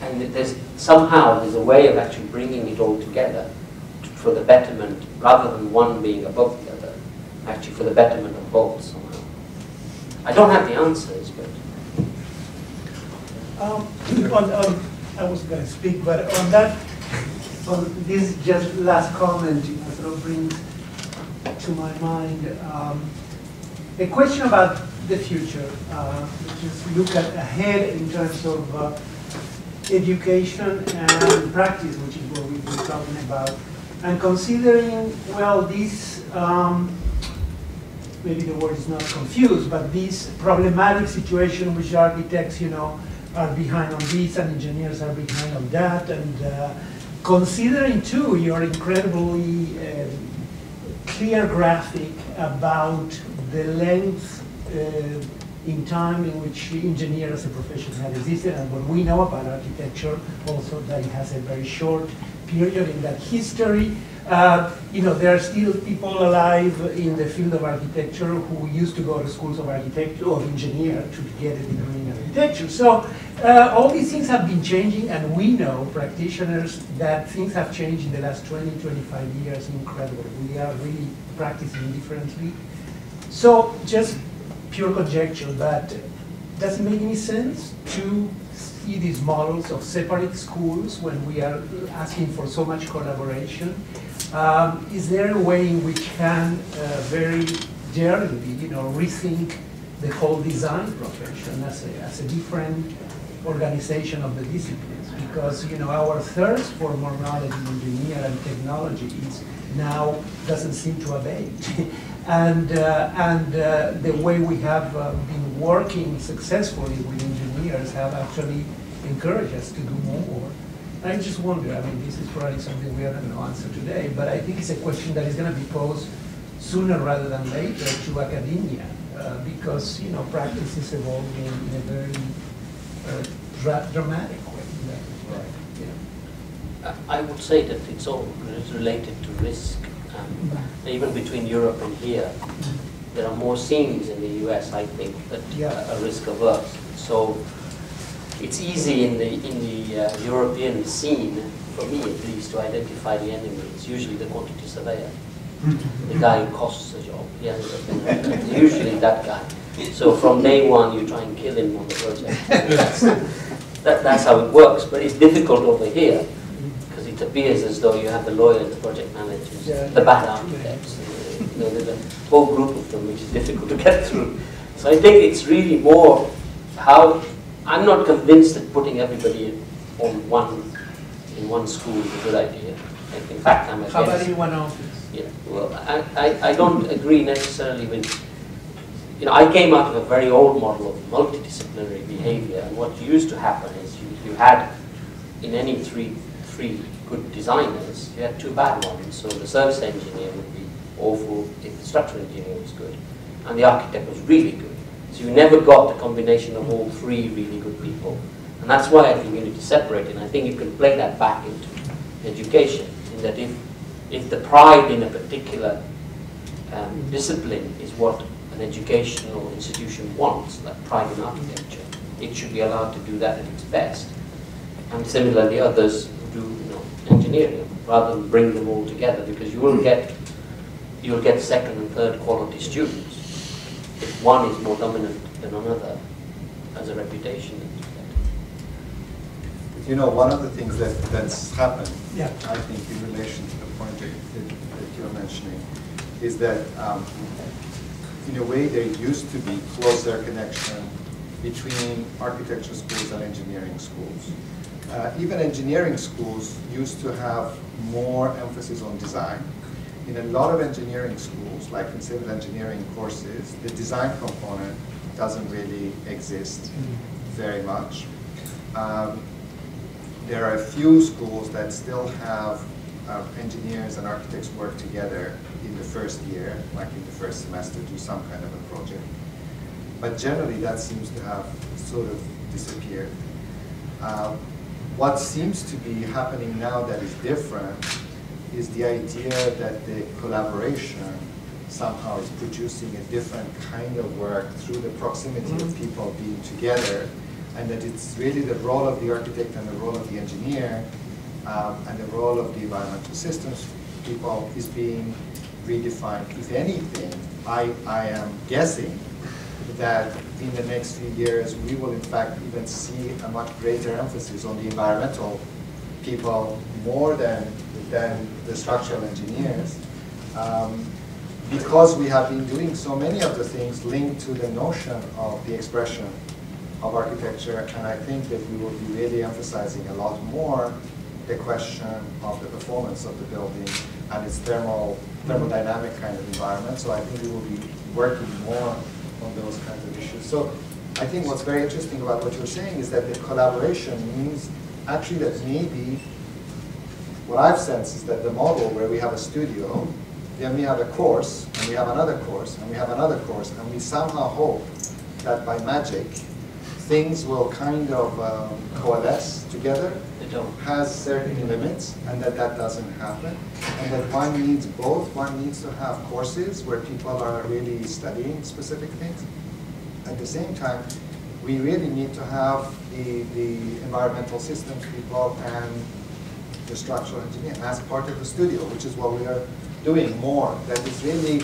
and there's somehow there's a way of actually bringing it all together to, for the betterment, rather than one being above the other, actually for the betterment of both somehow. I don't have the answers, but Um, on, on, I wasn't gonna speak, but on that, on this just last comment, you know, sort of brings to my mind, um, a question about the future, uh, which is look at ahead in terms of, uh, education and practice, which is what we've been talking about. And considering, well, this, um, maybe the word is not confused, but this problematic situation which architects, you know, are behind on this and engineers are behind on that. And uh, considering too your incredibly uh, clear graphic about the length uh, in time in which engineer as a profession had existed and what we know about architecture also that it has a very short period in that history. Uh, you know, there are still people alive in the field of architecture who used to go to schools of architecture or engineer to get a degree in architecture. So uh, all these things have been changing, and we know practitioners that things have changed in the last 20, 25 years. Incredible. We are really practicing differently. So just pure conjecture, but does it make any sense to see these models of separate schools when we are asking for so much collaboration? Um, is there a way in which can uh, very generally, you know, rethink the whole design profession as a, as a different organization of the disciplines? Because, you know, our thirst for more knowledge in engineering and technology is now doesn't seem to abate. and uh, and uh, the way we have uh, been working successfully with engineers have actually encouraged us to do more. I just wonder, I mean, this is probably something we haven't going to answer today, but I think it's a question that is going to be posed sooner rather than later to academia, uh, because, you know, practice is evolving in a very uh, dra dramatic way. in that regard, you know. I I would say that it's all related to risk. Um, even between Europe and here, there are more scenes in the US, I think, that Yeah. are risk averse. So it's easy in the in the uh, European scene, for me at least, to identify the enemy. It's usually the quantity surveyor, the guy who costs the job. Yeah, usually that guy. So from day one, you try and kill him on the project. That's, that, that's how it works. But it's difficult over here because it appears as though you have the lawyers, the project managers, Yeah. the bad architects. You know, there's a whole group of them which is difficult to get through. So I think it's really more how I'm not convinced that putting everybody on one in one school is a good idea. In fact, I'm against. How about in one office? Yeah, well, I, I, I don't agree necessarily with, you know, I came out of a very old model of multidisciplinary behavior, and what used to happen is you, you had, in any three, three good designers, you had two bad ones, so the service engineer would be awful if the structural engineer was good, and the architect was really good. So you never got the combination of all three really good people. And that's why I think you need to separate it, and I think you can play that back into education, in that if, if the pride in a particular um, discipline is what an educational institution wants, like pride in architecture, it should be allowed to do that at its best. And similarly, others do you know, engineering, rather than bring them all together, because you will get you'll get second and third quality students. If one is more dominant than another, as a reputation. You know, one of the things that, that's happened, Yeah. I think, in relation to the point that, that that you're mentioning, is that, um, in a way, there used to be closer connection between architecture schools and engineering schools. Uh, even engineering schools used to have more emphasis on design. In a lot of engineering schools, like in civil engineering courses, the design component doesn't really exist very much. Um, there are a few schools that still have uh, engineers and architects work together in the first year, like in the first semester, do some kind of a project. But generally, that seems to have sort of disappeared. Uh, what seems to be happening now that is different is the idea that the collaboration somehow is producing a different kind of work through the proximity of people being together, and that it's really the role of the architect and the role of the engineer um, and the role of the environmental systems people is being redefined. If anything, I, I am guessing that in the next few years, we will in fact even see a much greater emphasis on the environmental people more than, than the structural engineers. Um, because we have been doing so many of the things linked to the notion of the expression of architecture, and I think that we will be really emphasizing a lot more the question of the performance of the building and its thermal, thermodynamic kind of environment. So I think we will be working more on those kinds of issues. So I think what's very interesting about what you're saying is that the collaboration means actually that maybe what I've sensed is that the model where we have a studio, then we have a course, and we have another course, and we have another course, and we somehow hope that by magic, things will kind of um, coalesce together They don't. has certain limits and that that doesn't happen. And that one needs both. One needs to have courses where people are really studying specific things. At the same time, we really need to have the, the environmental systems people and the structural engineer as part of the studio, which is what we are doing more. That is really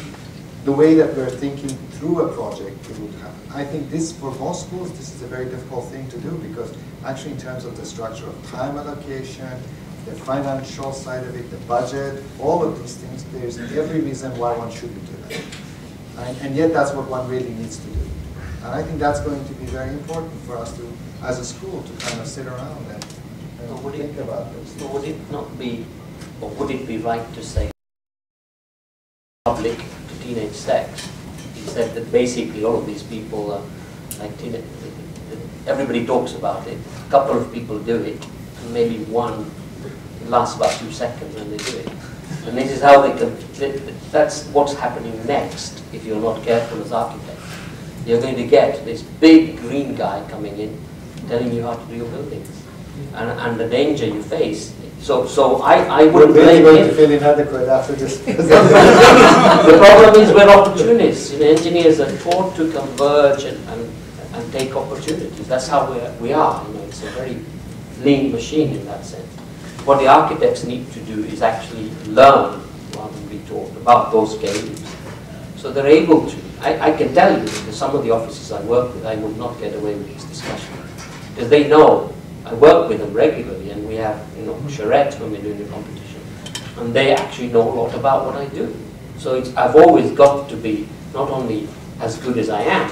the way that we're thinking through a project would happen. I think this, for most schools, this is a very difficult thing to do because actually in terms of the structure of time allocation, the financial side of it, the budget, all of these things, there's every reason why one shouldn't do that. And, and yet that's what one really needs to do. And I think that's going to be very important for us to, as a school, to kind of sit around and, and think about things. Would it not be, or would it be right to say public to teenage sex? He said that basically all of these people are like teenage, everybody talks about it, a couple of people do it, and maybe one lasts about two seconds when they do it. And this is how they can, that's what's happening next if you're not careful as architects. You're going to get this big green guy coming in telling you how to do your buildings. And, and the danger you face. So, so I, I We're would really blame going him. to feel inadequate after this. the problem is we're opportunists. You know, engineers are taught to converge and, and, and take opportunities. That's how we're, we are. You know, it's a very lean machine in that sense. What the architects need to do is actually learn rather than be taught about those games. So they're able to. I, I can tell you that some of the offices I work with, I would not get away with this discussion. Because they know I work with them regularly and we have, you know, charrettes when we're doing the competition. And they actually know a lot about what I do. So it's, I've always got to be not only as good as I am,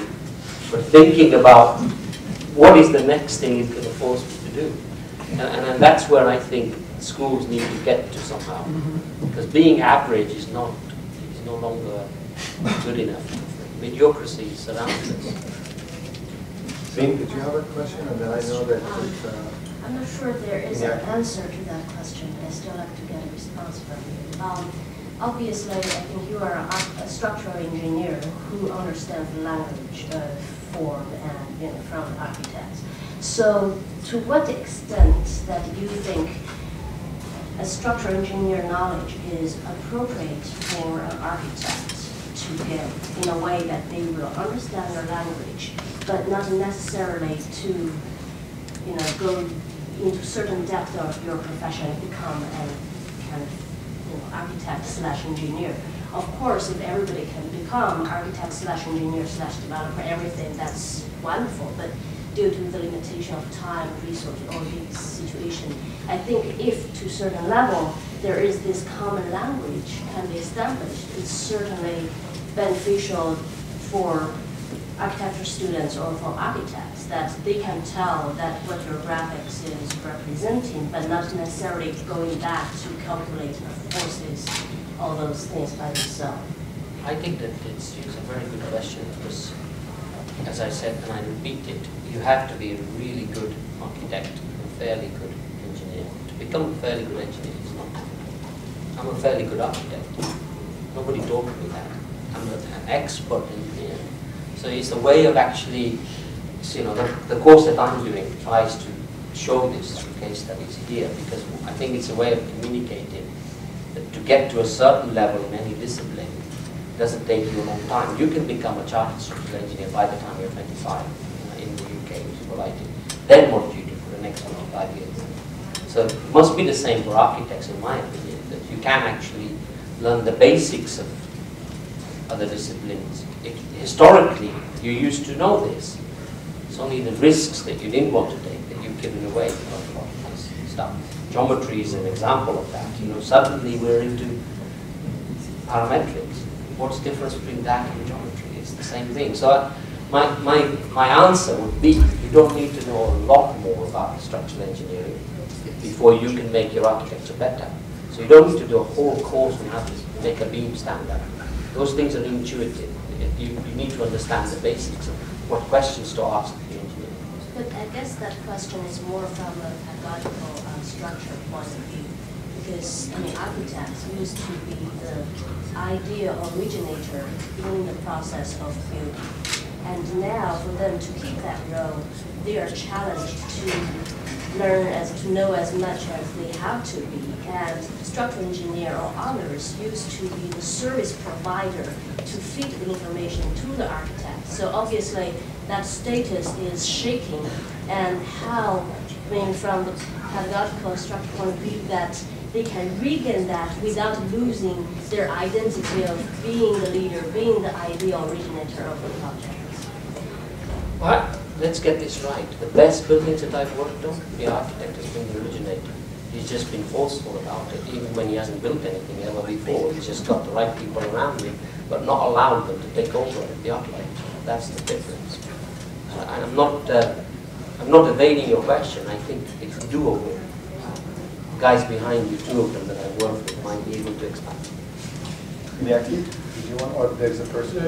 but thinking about what is the next thing it's going to force me to do. And, and, and that's where I think schools need to get to somehow. Mm-hmm. Because being average is not, is no longer good enough. Mediocrity surrounds us. Did you have a question? And then I know that, uh, I'm not sure there is an answer to that question, I still have to get a response from you. Um, Obviously, I think you are a a structural engineer who understands the language of form and, you know, from architects. So to what extent that you think a structural engineer knowledge is appropriate for an architect to get in a way that they will understand your language, but not necessarily to, you know, go into certain depth of your profession, and become a kind of, you know, architect slash engineer. Of course, if everybody can become architect slash engineer slash developer, everything, that's wonderful. But due to the limitation of time, resource, all these situations, I think if to certain level, there is this common language can be established, it's certainly beneficial for architecture students or for architects that they can tell that what your graphics is representing, but not necessarily going back to calculate the forces, all those things by themselves. I think that it's, it's a very good question because, as I said, and I repeat it, you have to be a really good architect, a fairly good engineer. To become a fairly good engineer is not. I'm a fairly good architect. Nobody taught me that. I'm not an expert engineer. So it's a way of actually, you know, the, the course that I'm doing tries to show this through case studies here because I think it's a way of communicating that to get to a certain level in any discipline doesn't take you a long time. You can become a chartered structural engineer by the time you're 25 uh, in the UK, which is what I did. Then what do you do for the next 25 years? So it must be the same for architects, in my opinion, that you can actually learn the basics of other disciplines. It, historically, you used to know this. It's only the risks that you didn't want to take that you've given away of this stuff. Geometry is an example of that. You know, suddenly we're into parametrics. What's the difference between that and geometry? It's the same thing. So I, my, my, my answer would be you don't need to know a lot more about structural engineering before you can make your architecture better. So you don't need to do a whole course on how to make a beam stand up. Those things are intuitive. You, you need to understand the basics of what questions to ask the engineer. But I guess that question is more from a pedagogical uh, structure point of view. Because, I mean, architects used to be the idea originator in the process of building. And now, for them to keep that role, they are challenged to learn as to know as much as they have to be. And structural engineer or others used to be the service provider to feed the information to the architect. So obviously, that status is shaking. And how, I mean, from the pedagogical structure point of view, that they can regain that without losing their identity of being the leader, being the ideal originator of the project. Well, let's get this right. The best buildings that I've worked on, the architect has been the originator. He's just been forceful about it, even when he hasn't built anything ever before. He's just got the right people around him, but not allowed them to take over the architect. That's the difference. Uh, and I'm not, uh, I'm not evading your question. I think it's doable. Guys behind you, two of them that I've worked with, might be able to expand. Iñaki, did you want, or there's a person?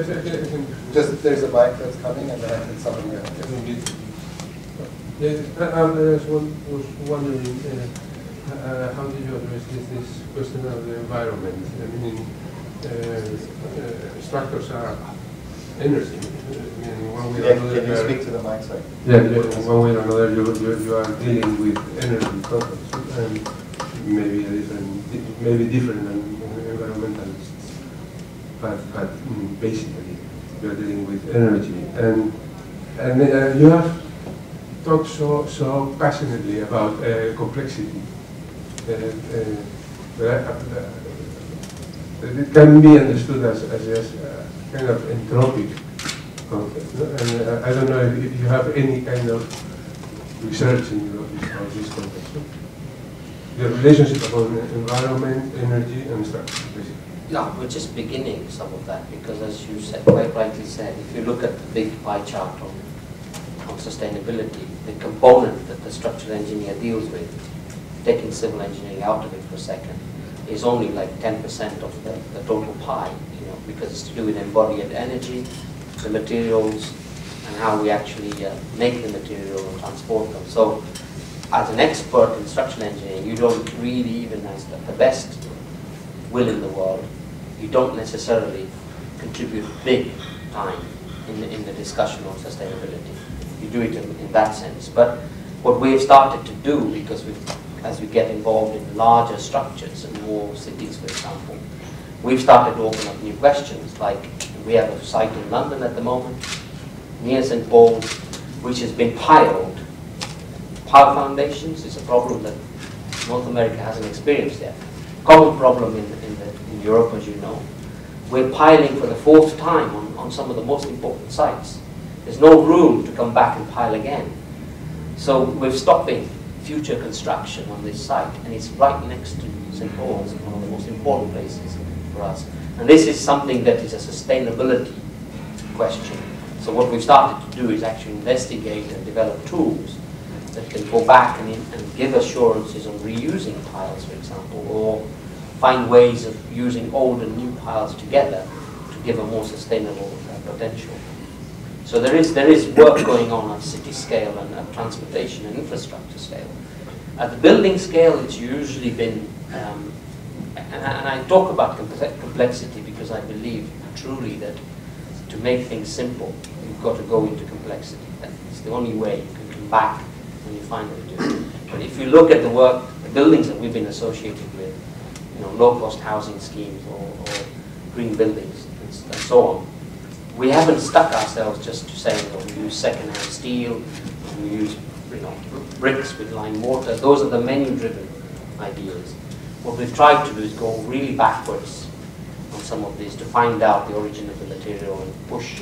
Just, there's a mic that's coming and then I think somebody else. Yes, I I was wondering, uh, uh, how did you address this, this question of the environment? I mean, uh, uh, structures are energy, I mean, one way or Yeah, another. Can you are- speak to the mic, sorry? Yeah, yeah, one way or another, you, you, you are dealing with energy problems, and maybe a different, maybe different than. But, but basically, you are dealing with energy, and, and uh, you have talked so, so passionately about uh, complexity. Uh, uh, uh, it can be understood as, as kind of entropic concept. And I don't know if, if you have any kind of research in your about this context. The relationship among environment, energy, and structure, basically. Yeah, we're just beginning some of that because as you said, quite rightly said, if you look at the big pie chart on, on sustainability, the component that the structural engineer deals with, taking civil engineering out of it for a second, is only like 10% of the, the total pie, you know, because it's to do with embodied energy, the materials, and how we actually uh, make the material and transport them. So as an expert in structural engineering, you don't really even, as the, the best will in the world, you don't necessarily contribute big time in the, in the discussion on sustainability. You do it in, in that sense. But what we've started to do, because we as we get involved in larger structures and more cities, for example, we've started to open up new questions. Like we have a site in London at the moment, near St. Paul's, which has been piled. Pile foundations is a problem that North America hasn't experienced yet. Common problem in, in, the, Europe, as you know. we're piling for the fourth time on, on some of the most important sites. There's no room to come back and pile again. So we're stopping future construction on this site, and it's right next to St. Paul's, one of the most important places for us. And this is something that is a sustainability question. So what we've started to do is actually investigate and develop tools that can go back and, and give assurances on reusing piles, for example, or find ways of using old and new piles together to give a more sustainable uh, potential. So there is, there is work going on at city scale and at transportation and infrastructure scale. At the building scale, it's usually been, um, and, and I talk about complexity because I believe truly that to make things simple, you've got to go into complexity. It's the only way you can come back when you finally do. But if you look at the work, the buildings that we've been associated with, you know, low-cost housing schemes or, or green buildings and, and, so on, we haven't stuck ourselves just to saying that we use second-hand steel, we use you know, bricks with lime mortar. Those are the menu-driven ideas. What we've tried to do is go really backwards on some of these to find out the origin of the material and push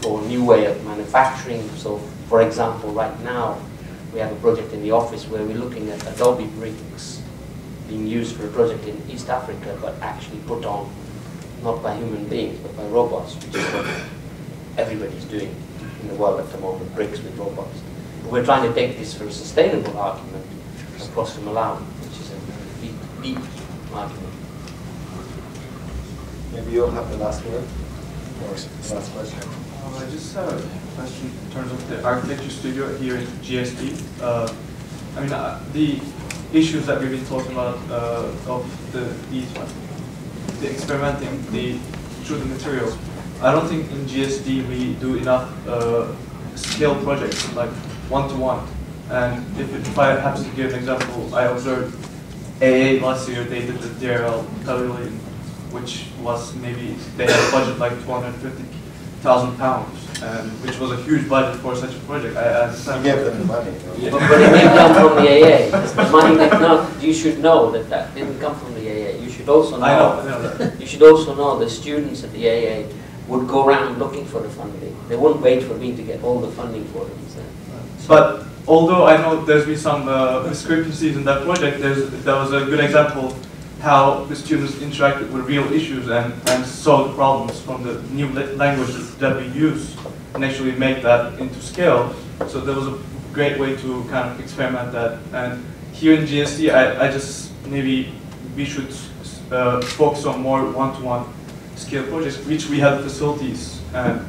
for a new way of manufacturing. So, for example, right now, we have a project in the office where we're looking at adobe bricks being used for a project in East Africa, but actually put on not by human beings, but by robots, which is what everybody's doing in the world at the moment, bricks with robots. But we're trying to take this for a sustainable argument across to Malawi, which is a deep, deep argument. Maybe you'll have the last word, or the last question. Uh, I just have a question in terms of the architecture studio here in GSD. Uh, I mean, uh, the issues that we've been talking about uh, of the these the experimenting the through the materials. I don't think in GSD we do enough uh, scale projects like one to one. And if, if I have to give an example, I observed AA last year they did the DRL pavilion, which was maybe they had a budget like 250,000 pounds and which was a huge budget for such a project. I, I understand. You gave them the money. Yeah. But, but it didn't come from the AA. Money that no, you should know that that didn't come from the AA. You should also know. I know. I know that. You should also know the students at the AA would go around looking for the funding. They wouldn't wait for me to get all the funding for them. So. But although I know there's been some uh, discrepancies in that project, there's, that was a good example how the students interacted with real issues and, and solved problems from the new language that we use and actually make that into scale. So there was a great way to kind of experiment that. And here in GSD, I, I just maybe we should uh, focus on more one-to-one -one scale projects, which we have facilities and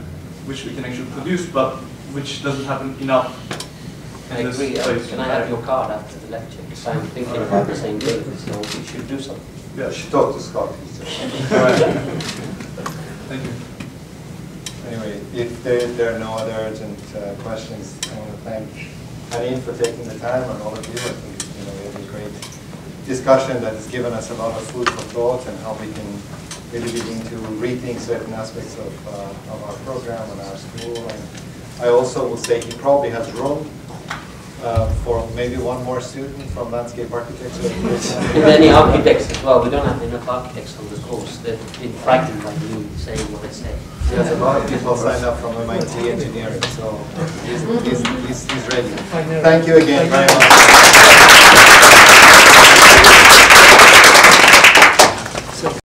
which we can actually produce, but which doesn't happen enough. I agree. Uh, can I have your card after the lecture? Because I'm thinking about the same thing, so we should do something. Yeah, she talked to Scott. Thank you. Anyway, if there, there are no other urgent uh, questions, I want to thank Anine for taking the time and all of you. I think you know, we had a great discussion that has given us a lot of food for thought and how we can really begin to rethink certain aspects of, uh, of our program and our school. And I also will say he probably has room uh, for maybe one more student from landscape architecture. Many architects as well. We don't have enough architects on the course. They've been frightened by me saying what I say. There's a lot of people signed up from MIT engineering, so he's, he's, he's, he's ready. Thank you again very much.